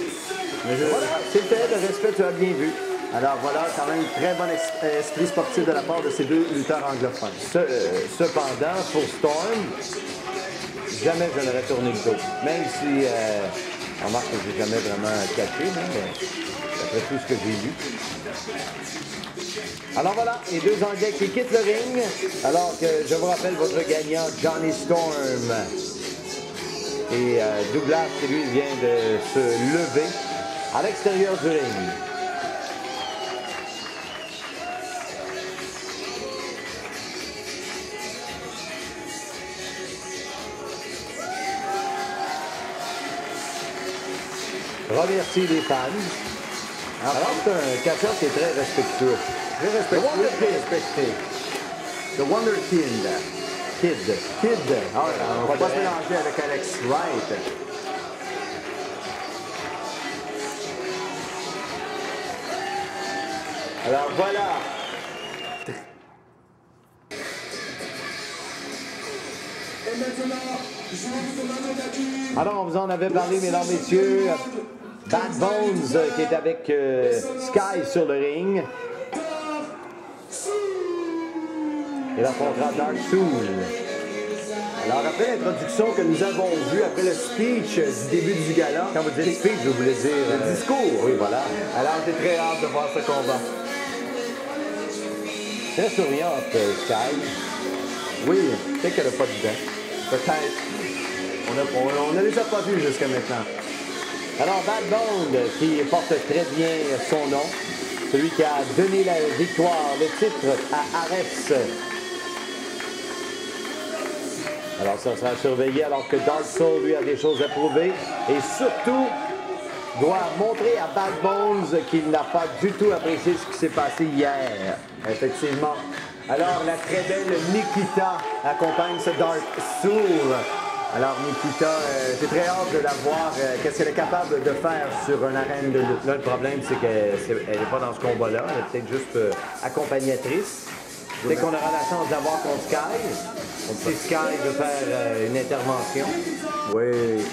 Mais je- voilà, c'est fait, le respect, tu as bien vu. Alors voilà, quand même, très bon es- esprit sportif de la part de ces deux lutteurs anglophones. Euh, cependant, pour Storm, jamais je n'aurais tourné le dos. Même si, euh, on remarque que j'ai jamais vraiment caché, hein, mais d'après tout ce que j'ai lu. Alors voilà, les deux Anglais qui quittent le ring, alors que je vous rappelle votre gagnant, Johnny Storm. Et euh, Douglas, qui lui vient de se lever à l'extérieur du ring. remercier les fans. Alors, c'est un catcheur qui est très respectueux. Respecté. The Wonder Kid. Kid. Kid. Ah, on ne va Pas se mélanger avec Alex Wright. Alors voilà. Et maintenant, je vous demande d'accueillir Alors, on vous en avait parlé, mesdames, messieurs. Bad Bones euh, qui est avec euh, Sky sur le ring. Et l'affrontera Dark Soul. Alors, après l'introduction que nous avons vue, après le speech du début du gala, Quand vous dites speech, vous voulez dire... le euh, discours, Oui, voilà. alors j'ai très hâte de voir ce combat. Très souriante, euh, Sky. Oui, Peut-être qu'elle n'a pas de dents. peut-être. On ne les a pas vus jusqu'à maintenant. Alors, Bad Bone, qui porte très bien son nom, celui qui a donné la victoire, le titre à Ares. Alors, ça sera surveillé alors que Dark Soul, lui, a des choses à prouver. Et surtout, doit montrer à Bad Bones qu'il n'a pas du tout apprécié ce qui s'est passé hier. Effectivement. Alors, la très belle Nikita accompagne ce Dark Soul. Alors, Nikita, euh, j'ai très hâte de la voir. euh, Qu'est-ce qu'elle est capable de faire sur une arène de lutte? Là, le problème, c'est qu'elle n'est pas dans ce combat-là. Elle est peut-être juste euh, accompagnatrice. Dès qu'on aura la chance d'avoir contre Sky, si Sky veut faire euh, une intervention, Oui.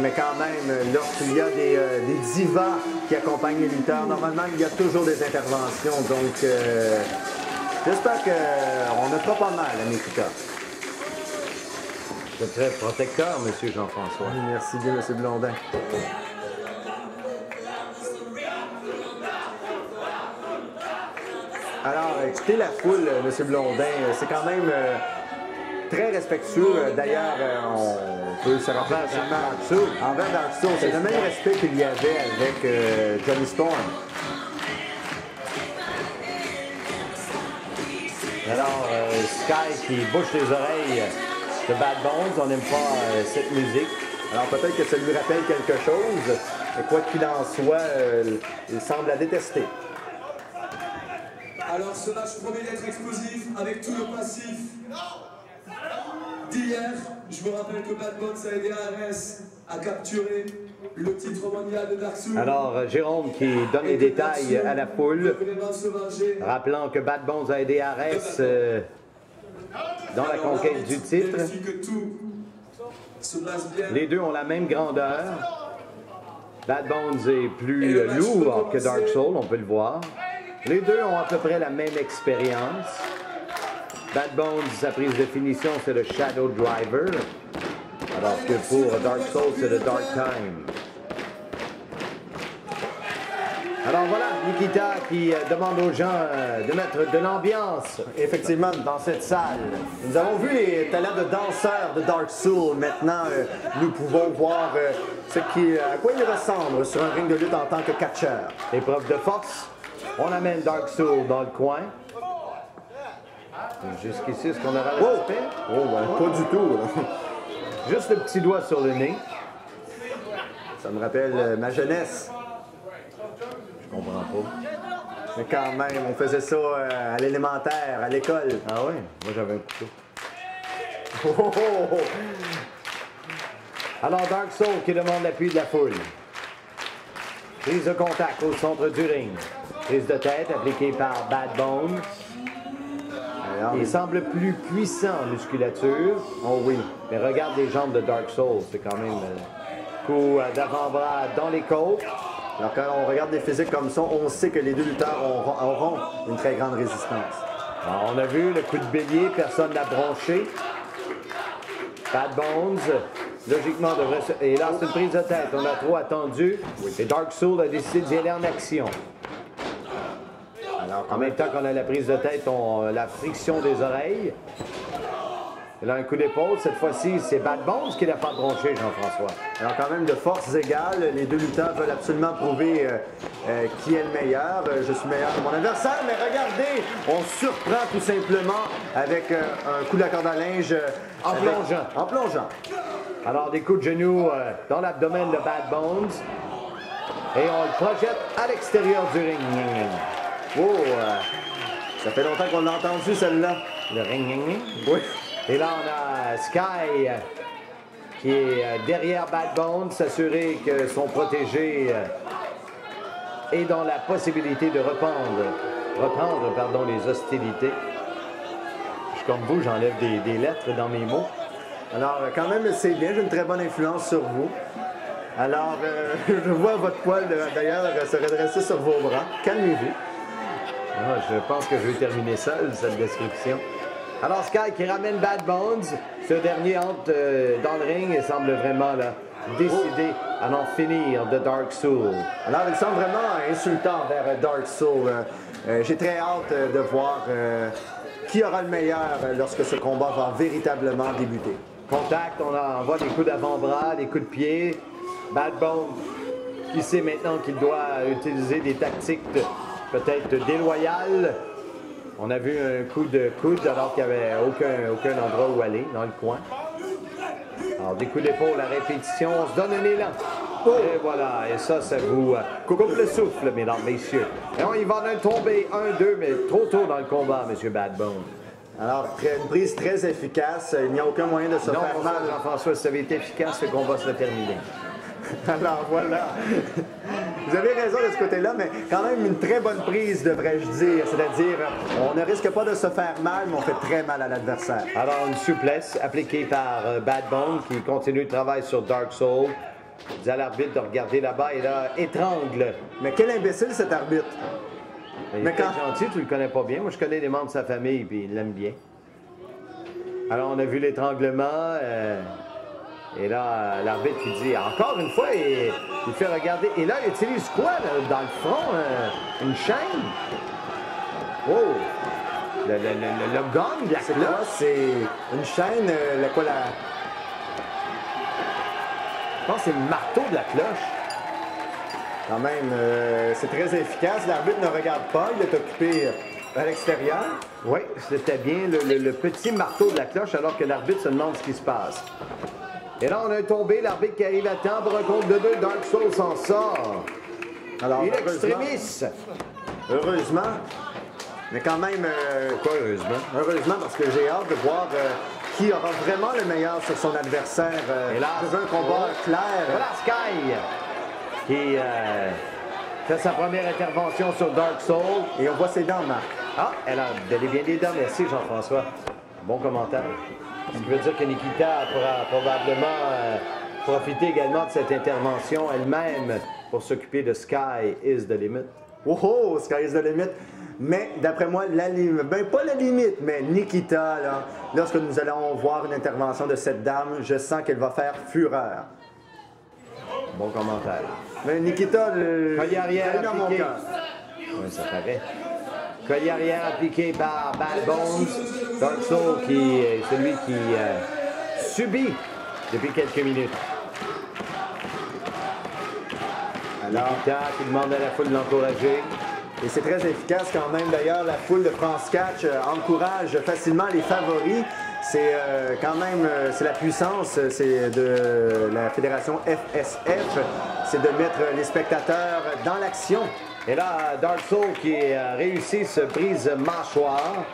Mais- quand même, euh, lorsqu'il y a des, euh, des divas qui accompagnent les lutteurs, normalement, il y a toujours des interventions. Donc, euh, j'espère qu'on ne fera pas mal à Nikita. c'est très protecteur, Monsieur Jean-François. Merci bien, M. Blondin. Alors, écoutez la foule, euh, M. Blondin, euh, c'est quand même euh, très respectueux. D'ailleurs, euh, on peut se rappeler facilement envers Dark. C'est le même respect qu'il y avait avec euh, Johnny Storm. Alors, Sky qui bouche les oreilles de Bad Bones, on n'aime pas cette musique. Alors peut-être que ça lui rappelle quelque chose, mais quoi qu'il en soit, il semble la détester. Alors ce match promet d'être explosif avec tout le passif d'hier. Je me rappelle que Bad Bones a aidé Ares à capturer le titre mondial de Dark Souls. Alors, Jérôme qui donne les détails à la foule, rappelant que Bad Bones a aidé Ares euh, dans la conquête du titre. Les deux ont la même grandeur. Bad Bones est plus lourd que Dark Soul, on peut le voir. Les deux ont à peu près la même expérience. Bad Bones, sa prise de finition, c'est le Shadow Driver. Alors que pour Dark Soul, c'est le Dark Time. Alors voilà, Nikita qui euh, demande aux gens euh, de mettre de l'ambiance. Effectivement, dans cette salle, nous avons vu les talents de danseurs de Dark Soul. Maintenant, euh, nous pouvons voir euh, ce qui, à quoi il ressemble sur un ring de lutte en tant que catcheur. Épreuve de force. On amène Dark Soul dans le coin. Jusqu'ici, est-ce qu'on aura le respect? Oh, ben, pas du tout. là. Juste le petit doigt sur le nez. Ça me rappelle euh, ma jeunesse. Je comprends pas. Mais quand même, on faisait ça euh, à l'élémentaire, à l'école. Ah oui? Moi, j'avais un couteau. Oh, oh, oh. Alors, Dark Soul qui demande l'appui de la foule. Prise de contact au centre du ring. Prise de tête appliquée par Bad Bones. Alors, Il semble plus puissant en musculature. oh oui. Mais regarde les jambes de Dark Soul. C'est quand même euh, coup euh, d'avant-bras dans les côtes. Alors quand on regarde des physiques comme ça, on sait que les deux lutteurs auront, auront une très grande résistance. Alors, on a vu le coup de bélier, personne n'a bronché. Bad Bones, logiquement, devrait se... Et là, c'est une prise de tête. On a trop attendu. Et Dark Soul a décidé d'y aller en action. Alors En même temps qu'on a la prise de tête, on a la friction des oreilles. Et là, un coup d'épaule. Cette fois-ci, c'est Bad Bones qui n'a pas bronché, Jean-François. Alors quand même de forces égales, les deux lutteurs veulent absolument prouver euh, euh, qui est le meilleur. Euh, je suis meilleur que mon adversaire, mais regardez, on surprend tout simplement avec un coup de la corde à linge. En avec- plongeant. En plongeant. Alors, des coups de genoux dans l'abdomen de Bad Bones. Et on le projette à l'extérieur du ring. Oh, euh, ça fait longtemps qu'on l'a entendu celle-là. Le ring. Oui. Et là, on a Sky qui est euh, derrière Bad Bones, s'assurer que son protégé euh, est dans la possibilité de reprendre, reprendre pardon, les hostilités. Je suis comme vous, j'enlève des, des lettres dans mes mots. Alors, quand même, c'est bien, j'ai une très bonne influence sur vous. Alors, euh, je vois votre poil d'ailleurs se redresser sur vos bras. Calmez-vous. Ah, je pense que je vais terminer seul, cette description. Alors, Sky qui ramène Bad Bones. Ce dernier entre euh, dans le ring et semble vraiment là, décidé à en finir de Dark Soul. Alors, il semble vraiment insultant vers euh, Dark Soul. Euh, euh, J'ai très hâte de voir qui aura le meilleur lorsque ce combat va véritablement débuter. Contact, on envoie des coups d'avant-bras, des coups de pied. Bad Bone qui sait maintenant qu'il doit utiliser des tactiques de- peut-être déloyales. On a vu un coup de coude alors qu'il n'y avait aucun, aucun endroit où aller dans le coin. Alors des coups d'épaule à répétition, on se donne un élan. Et voilà, et ça, ça vous euh, coupe le souffle, mesdames, messieurs. Et on y va d'un tomber 1-2, mais trop tôt dans le combat, Monsieur Bad Bone. Alors, une prise très efficace. Il n'y a aucun moyen de se Non, faire mal. Jean-François, si ça avait été efficace, le combat serait terminé. Alors voilà. Vous avez raison de ce côté-là, mais quand même une très bonne prise, devrais-je dire. C'est-à-dire, on ne risque pas de se faire mal, mais on fait très mal à l'adversaire. Alors, une souplesse appliquée par euh, Bad Bone qui continue le travail sur Dark Soul. Il dit à l'arbitre de regarder là-bas et là, étrangle. Mais quel imbécile cet arbitre. Il est Mais peut-être quand- gentil, tu le connais pas bien. Moi, je connais les membres de sa famille, puis il l'aime bien. Alors, on a vu l'étranglement. euh, et là, l'arbitre qui dit, encore une fois, il, il fait regarder. Et là, il utilise quoi, là, dans le front? euh, une chaîne? Oh! Le, le, le, le- le gong de la C'est quoi? cloche. C'est une chaîne, euh, la quoi, la... Je pense que c'est le marteau de la cloche. Quand même, euh, c'est très efficace. L'arbitre ne regarde pas, il est occupé à l'extérieur. Oui, c'était bien le- le petit marteau de la cloche alors que l'arbitre se demande ce qui se passe. Et là, on a tombé, l'arbitre qui arrive à temps pour un compte de deux. Dark Soul s'en sort. Alors, Il extrémiste. heureusement, mais quand même, euh, Quoi, heureusement? heureusement parce que j'ai hâte de voir euh, qui aura vraiment le meilleur sur son adversaire. Euh, Hélas. je veux un combat clair. Voilà Sky qui euh, fait sa première intervention sur Dark Soul. Et on voit ses dents, Marc. Ah, elle a et bien des dents. Merci, Jean-François. Bon commentaire. Ce qui veut dire que Nikita pourra probablement euh, profiter également de cette intervention elle-même pour s'occuper de Sky is the limit. Oh, oh, sky is the limit. Mais d'après moi, la limite, ben pas la limite, mais Nikita, là, lorsque nous allons voir une intervention de cette dame, je sens qu'elle va faire fureur. Bon commentaire. Mais Nikita, le, Collier arrière dans mon cœur. Oui, ça paraît. Collier arrière appliqué par Bad Bones. Dark Soul qui est celui qui euh, subit depuis quelques minutes. Alors, qui demande à la foule de l'encourager. Et c'est très efficace quand même. D'ailleurs, la foule de France Catch euh, encourage facilement les favoris. C'est euh, quand même c'est la puissance, c'est de la fédération FSF, c'est de mettre les spectateurs dans l'action. Et là, Dark Soul qui a réussi ce prise mâchoire,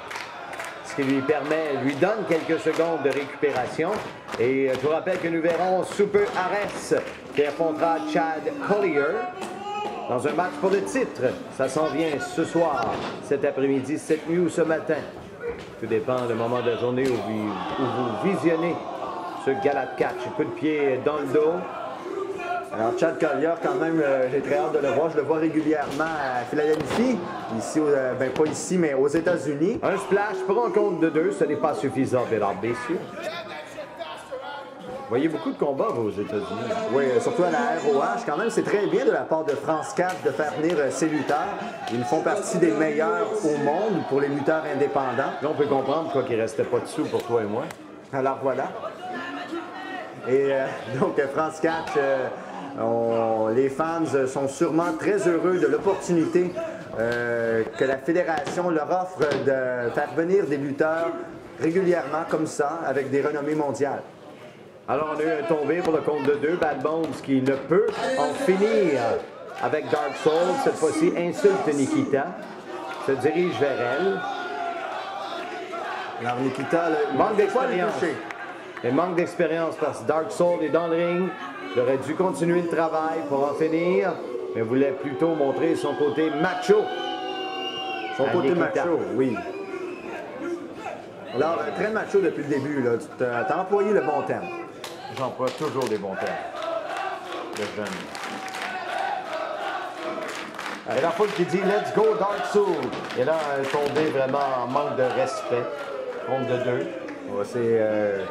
qui lui permet, lui donne quelques secondes de récupération. Et je vous rappelle que nous verrons Super Ares qui affrontera Chad Collier dans un match pour le titre. Ça s'en vient ce soir, cet après-midi, cette nuit ou ce matin. Tout dépend du moment de la journée où vous, où vous visionnez ce gala de catch. Coup de pied dans le dos. Alors, Chad Collier, quand même, euh, j'ai très hâte de le voir. Je le vois régulièrement à Philadelphie, ici, euh, ben pas ici, mais aux États-Unis. Un splash pour un compte de deux, ce n'est pas suffisant, mesdames, messieurs. Vous voyez beaucoup de combats vous, aux États-Unis. Oui, euh, surtout à la ROH, quand même, c'est très bien de la part de France 4 de faire venir ces lutteurs. Ils font partie des meilleurs au monde pour les lutteurs indépendants. Là, on peut comprendre quoi qu'il ne restait pas de sous pour toi et moi. Alors voilà. Et euh, donc, France 4, euh, on- les fans sont sûrement très heureux de l'opportunité euh, que la fédération leur offre de faire venir des lutteurs régulièrement comme ça, avec des renommées mondiales. Alors, on a eu un tombé pour le compte de deux. Bad Bones qui ne peut en finir avec Dark Soul. Cette fois-ci, insulte Nikita. Se dirige vers elle. Alors Nikita, il Manque d'expérience. Elle manque d'expérience parce que Dark Soul est dans le ring. Il aurait dû continuer le travail pour en finir, mais voulait plutôt montrer son côté macho. Son À côté macho, oui. Alors, euh, très macho depuis le début, là. Tu t'as t'as employé le bon terme. J'emploie toujours des bons termes. De jeune. Et la foule qui dit Let's go Dark Soul. Et là, elle est tombée vraiment en manque de respect. Compte de deux. Ouais, c'est euh,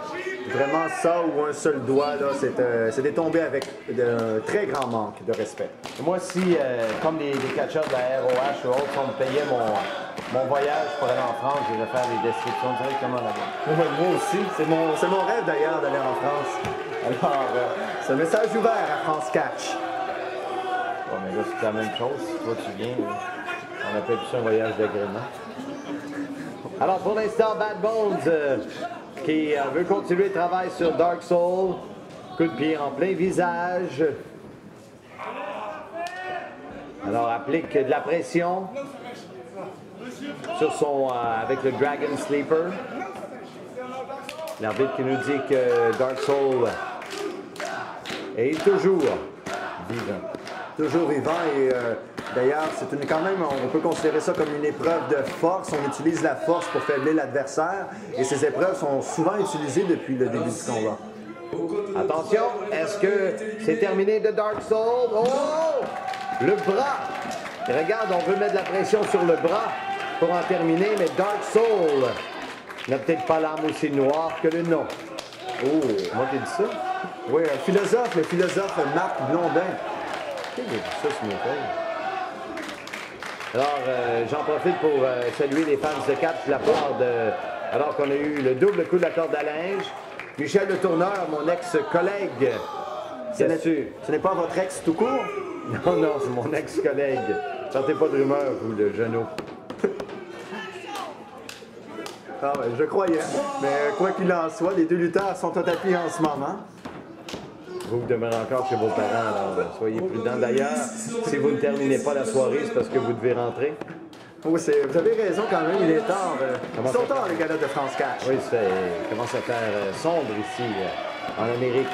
vraiment ça ou un seul doigt, là. C'est euh, tombées avec un très grand manque de respect. Moi, si, euh, comme les, les catcheurs de la ROH ou autres, on me payait mon, mon voyage pour aller en France, j'irais faire les descriptions directement là-bas. Ouais, moi aussi. C'est mon, mon rêve d'ailleurs d'aller en France. Alors, euh, c'est un message ouvert à France Catch. Bon, mais là, c'est la même chose. Toi, tu viens, on appelle ça un voyage d'agrément. Alors, pour l'instant, Bad Bones, euh, qui euh, veut continuer le travail sur Dark Soul. Coup de pied en plein visage. Alors applique de la pression sur son, euh, avec le Dragon Sleeper. L'arbitre qui nous dit que Dark Soul est toujours vivant. Toujours vivant et euh, d'ailleurs, c'est une, quand même, on peut considérer ça comme une épreuve de force. On utilise la force pour faiblir l'adversaire et ces épreuves sont souvent utilisées depuis le début du combat. Attention, est-ce que c'est terminé de Dark Soul? Oh! Le bras! Regarde, on veut mettre la pression sur le bras pour en terminer, mais Dark Soul n'a peut-être pas l'âme aussi noire que le nom. Oh, moi qui dis ça? Oui, un philosophe, le philosophe Marc Blondin. Ça? Alors, euh, j'en profite pour euh, saluer les fans de catch de la part de... Alors qu'on a eu le double coup de la corde à linge. Michel Le Tourneur, mon ex-collègue. Ce n'est- pas votre ex tout court? Non, non, c'est mon ex-collègue. Sortez pas de rumeur, vous, le genou. Ah ouais, je croyais. Mais quoi qu'il en soit, les deux lutteurs sont au tapis en ce moment. Vous, demeurez encore chez vos parents, alors euh, soyez prudents. D'ailleurs, si vous ne terminez pas la soirée, c'est parce que vous devez rentrer. Oui, c'est- vous avez raison quand même, il est tard. euh, Ils sont tard, les gars de France Cash. Oui, ça commence à faire euh, sombre ici, en Amérique,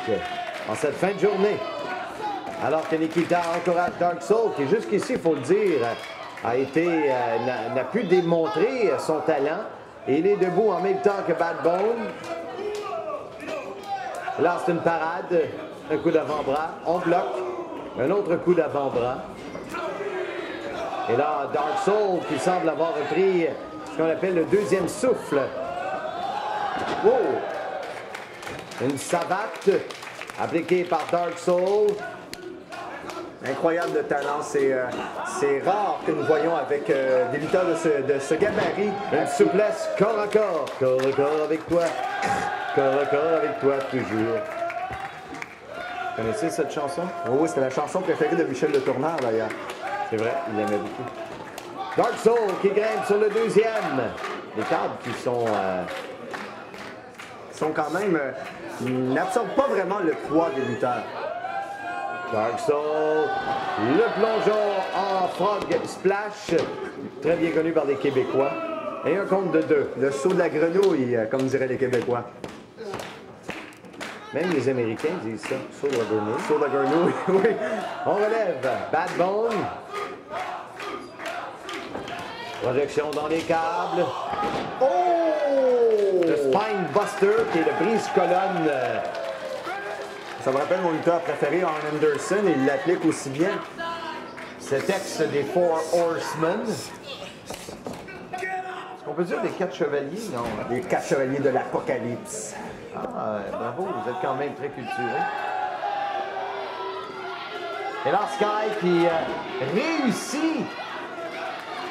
en cette fin de journée. Alors que Nikita encourage Dark Soul, qui jusqu'ici, il faut le dire, a été, euh, n'a- pu démontrer son talent. Et il est debout en même temps que Bad Bone. Là, c'est une parade. Un coup d'avant-bras. On bloque. Un autre coup d'avant-bras. Et là, Dark Soul qui semble avoir repris ce qu'on appelle le deuxième souffle. Wow! Une savate appliquée par Dark Soul. Incroyable de talent. C'est euh, rare que nous voyons avec euh, des lutteurs de ce, de ce gabarit. Une souplesse corps à corps. Corps à corps avec toi. Corps à corps avec toi, toujours. Vous connaissez cette chanson? Oui, c'était la chanson préférée de Michel Le Tourneur, d'ailleurs. C'est vrai, il aimait beaucoup. Dark Soul qui grimpe sur le deuxième. Les câbles qui sont... euh, sont quand même... euh, n'absorbent pas vraiment le poids des lutteurs. Dark Soul, le plongeon en frog splash, très bien connu par les Québécois. Et un compte de deux. Le saut de la grenouille, euh, comme diraient les Québécois. Même les Américains disent ça. Saut la grenouille. Saut la grenouille, oui. On relève. Bad Bone. Projection dans les câbles. Oh! Le Spine Buster, qui est le brise-colonne. Ça me rappelle mon lutteur préféré, Arn Anderson, il l'applique aussi bien. Cet ex des Four Horsemen. Est-ce qu'on peut dire des quatre chevaliers? Non. hein? Les quatre chevaliers de l'Apocalypse. Ah, bravo, vous êtes quand même très culturé. Et là, Sky qui euh, réussit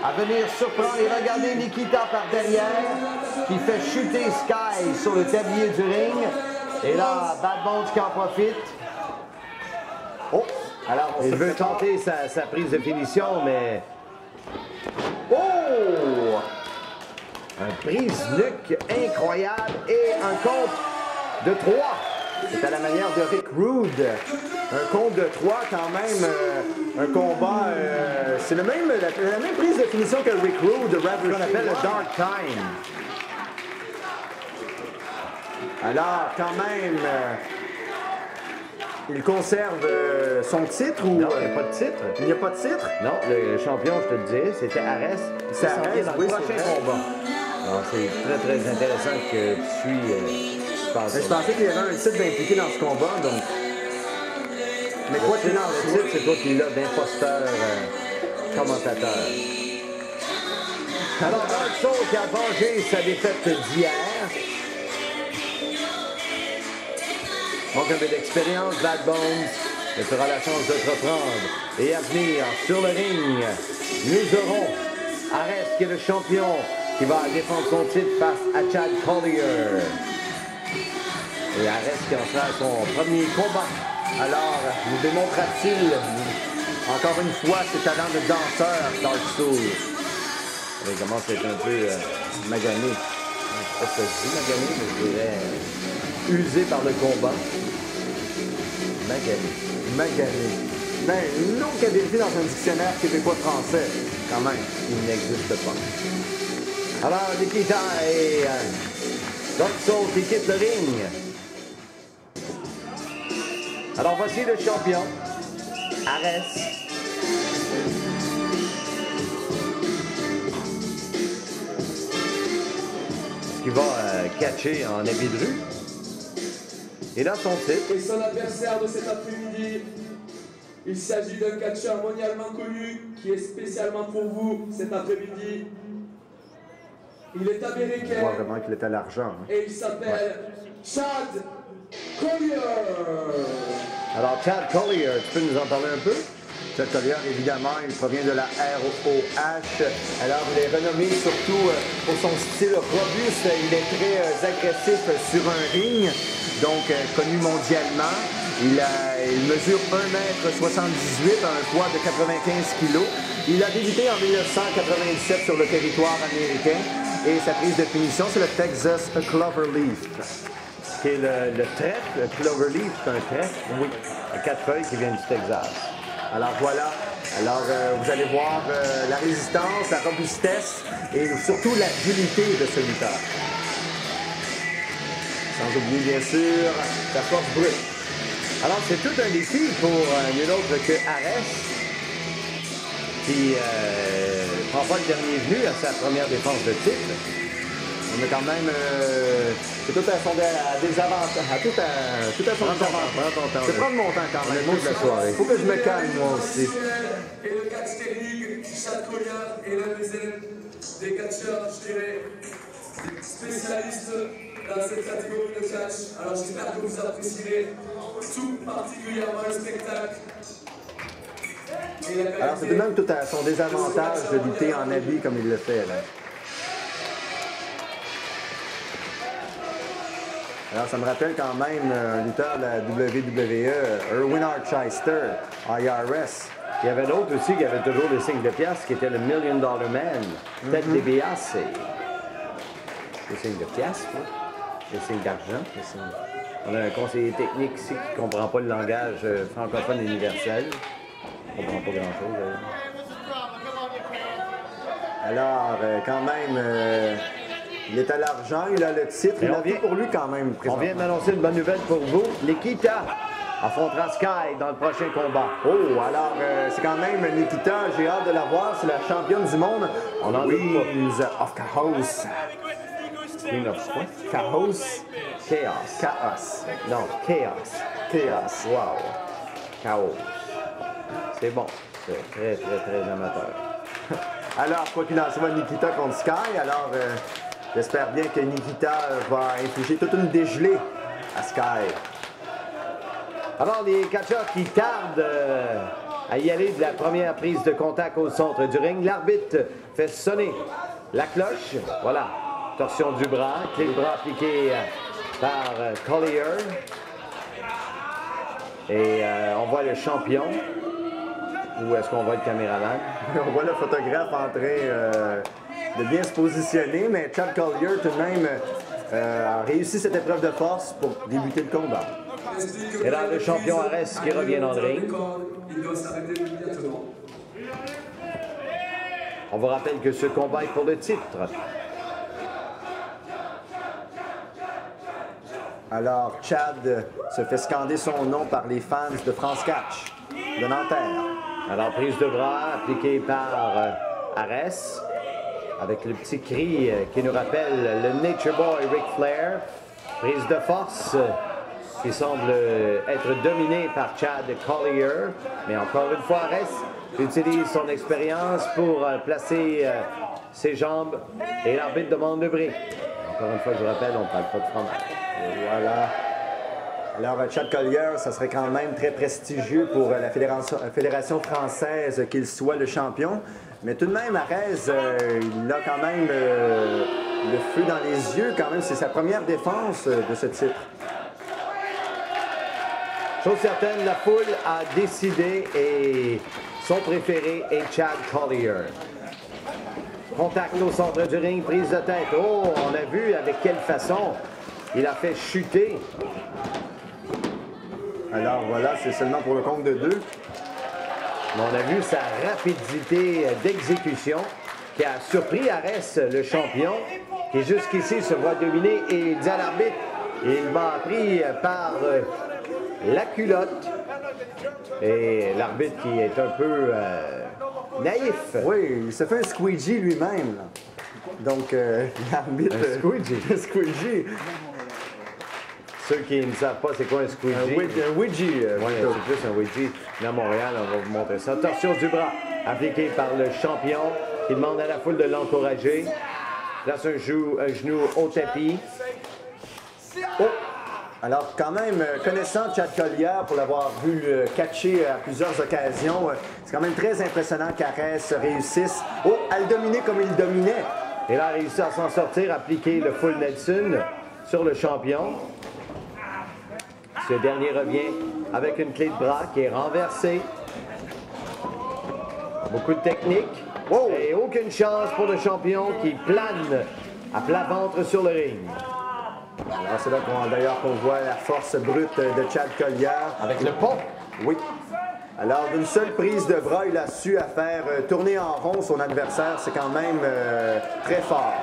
à venir surprendre et regarder Nikita par derrière, qui fait chuter Sky sur le tablier du ring. Et là, Bad Bones qui en profite. Oh! Alors, on il veut tenter sa, sa prise de finition, mais Oh! Un prise-nuque incroyable et un compte de trois. C'est à la manière de Rick Rude. Un compte de trois quand même. euh, un combat. euh, c'est le même, la, la même prise de finition que Rick Rude qu'on appelle le. Dark Time. Alors, quand même, euh, il conserve euh, son titre ou. Non, il n'y a pas de titre. Il n'y a pas de titre? Non, le champion, je te le disais, c'était Arès. C'est oui, le c'est prochain combat. C'est très, très intéressant que tu suis. euh, se je pensais qu'il y avait un titre d'impliqué dans ce combat, donc. Mais quoi qu'il en Le soit. titre, c'est toi qui l'as d'imposteur euh, commentateur. Alors, Dark Soul qui a vengé sa défaite d'hier. Manque un peu d'expérience, Bad Bones. Tu auras la chance de te reprendre. Et à venir, sur le ring, nous aurons Arès qui est le champion, qui va défendre son titre face à Chad Collier. Et Arès qui en sera son premier combat. Alors, nous démontrera-t-il encore une fois ses talents de danseur, Dark Soul? Il commence à être un peu euh, magané? Pas si magané, mais je dirais usé par le combat. Magané. Magané. Mais une nom qui a vérifié dans un dictionnaire québécois-français, quand même. Il n'existe pas. Alors, Nikita et euh, Soul qui quittent le ring. Alors, voici le champion, Ares. Qui va euh, catcher en habit de rue. Et là, son. Et son adversaire de cet après-midi, il s'agit d'un catcheur mondialement connu qui est spécialement pour vous cet après-midi. Il est On voit américain vraiment qu'il est à l'argent. hein. et il s'appelle Chad Collier. Alors, Chad Collier, tu peux nous en parler un peu? Chad Collier, évidemment, il provient de la ROH. Alors, il est renommé surtout euh, pour son style robuste. Il est très euh, agressif sur un ring, donc euh, connu mondialement. Il, a- il mesure 1m78, un poids de 95 kg. Il a débuté en 1997 sur le territoire américain et sa prise de finition, c'est le Texas Cloverleaf. Qui est le, le trèfle, le cloverleaf, c'est un trèfle? Oui. À quatre feuilles qui vient du Texas. Alors voilà, alors euh, vous allez voir euh, la résistance, la robustesse et surtout l'agilité de ce lutteur. Sans oublier bien sûr sa force brute. Alors, c'est tout un défi pour euh, nul autre que Ares, qui prend pas le dernier venu à sa première défense de titre. On a quand même, euh, c'est tout à son à désavantage, à tout à, tout à son Prends ton temps, désavantage. prends ton temps. Je vais prendre mon temps quand même. Est de la soirée. Faut que je me calme moi aussi. Et le catch technique, Chad Collier est l'un des, des catcheurs, je dirais, spécialistes dans cette catégorie de catch. Alors j'espère que vous apprécierez tout particulièrement le spectacle. Alors c'est tout de même tout à son désavantage de lutter en habit comme il le fait là. Alors, ça me rappelle quand même euh, un lutteur de la WWE, Erwin Archeister, IRS. Il y avait d'autres aussi qui avaient toujours des signes de pièces, qui était le Million Dollar Man. Ted DiBiase, c'est des signes de pièces, quoi. des signes d'argent. signes- On a un conseiller technique ici qui ne comprend pas le langage euh, francophone universel. Pas grand-chose, d'ailleurs. Alors, euh, quand même, euh, il est à l'argent, il a le titre, Et il on a vient- tout pour lui quand même. On vient d'annoncer une bonne nouvelle pour vous. Nikita affrontera Sky dans le prochain combat. Oh, alors, euh, c'est quand même Nikita, j'ai hâte de la voir, c'est la championne du monde. On en Queens of Chaos. Queen of quoi? Chaos? Chaos. Chaos. Non, Chaos. Chaos. Wow. Chaos. C'est bon. C'est très, très, très amateur. Alors, quoi qu'il en soit, Nikita contre Sky. Alors, euh, j'espère bien que Nikita euh, va infliger toute une dégelée à Sky. Alors, les catcheurs qui tardent euh, à y aller de la première prise de contact au centre du ring, l'arbitre fait sonner la cloche. Voilà, torsion du bras, clé de bras appliqué euh, par Collier. Et on voit le champion. Où est-ce qu'on voit le caméraman? On voit le photographe en train euh, de bien se positionner, mais Chad Collier, tout de même, euh, a réussi cette épreuve de force pour débuter le combat. Et là, le champion Arès qui revient dans le ring. On vous rappelle que ce combat est pour le titre. Alors, Chad se fait scander son nom par les fans de France Catch, de Nanterre. Alors, prise de bras appliquée par euh, Arès, avec le petit cri euh, qui nous rappelle le Nature Boy Ric Flair. Prise de force euh, qui semble être dominée par Chad Collier. Mais encore une fois, Arès utilise son expérience pour placer ses jambes et l'arbitre demande le break. Encore une fois, je vous rappelle, on ne parle pas de fromage. Voilà. Alors, Chad Collier, ça serait quand même très prestigieux pour la Fédération, Fédération française qu'il soit le champion. Mais tout de même, Arez, euh, il a quand même euh, le feu dans les yeux. Quand même, c'est sa première défense euh, de ce titre. Chose certaine, la foule a décidé et son préféré est Chad Collier. Contact au centre du ring, prise de tête. Oh, on a vu avec quelle façon il a fait chuter. Alors voilà, c'est seulement pour le compte de deux. On a vu sa rapidité d'exécution qui a surpris Arès, le champion, qui jusqu'ici se voit dominer et il dit à l'arbitre, il m'a pris par euh, la culotte. Et l'arbitre qui est un peu euh, naïf. Oui, il se fait un squeegee lui-même. Donc, euh, l'arbitre... Un squeegee? un squeegee. Ceux qui ne savent pas c'est quoi un squeegee? Un Ouija. Un Ouija, euh, Ouais, c'est plus un Ouija. Mais à Montréal, on va vous montrer ça. Torsion du bras, appliqué par le champion, qui demande à la foule de l'encourager. Place un, jou- un genou au tapis. Oh! Alors, quand même, euh, connaissant Chad Collier, pour l'avoir vu euh, catcher à plusieurs occasions, euh, c'est quand même très impressionnant qu'Arès réussisse oh, à le dominer comme il le dominait. Il a réussi à s'en sortir, appliquer le full Nelson sur le champion. Ce dernier revient avec une clé de bras qui est renversée. Beaucoup de technique. Wow! Et aucune chance pour le champion qui plane à plat ventre sur le ring. Alors, c'est là qu'on d'ailleurs qu'on voit la force brute de Chad Collier. Avec le pont. Oui. Alors, d'une seule prise de bras, il a su à faire euh, tourner en rond son adversaire. C'est quand même euh, très fort.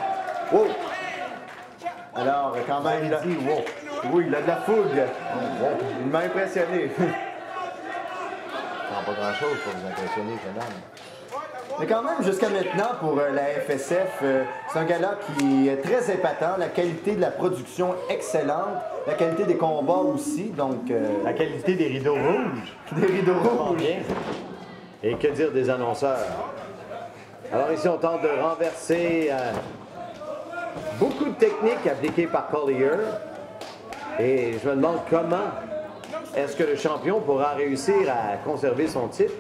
Wow! Alors, quand même, il a... Oui, il a de la fougue. Il m'a impressionné. pas grand-chose pour vous impressionner, jeune homme. Mais quand même, jusqu'à maintenant, pour euh, la FSF, euh, c'est un gars-là qui est très épatant. La qualité de la production excellente. La qualité des combats aussi. Donc, euh, La qualité des rideaux rouges. des rideaux rouges. Bien. Et que dire des annonceurs? Alors ici, on tente de renverser euh, beaucoup de techniques appliquées par Collier. Et je me demande comment est-ce que le champion pourra réussir à conserver son titre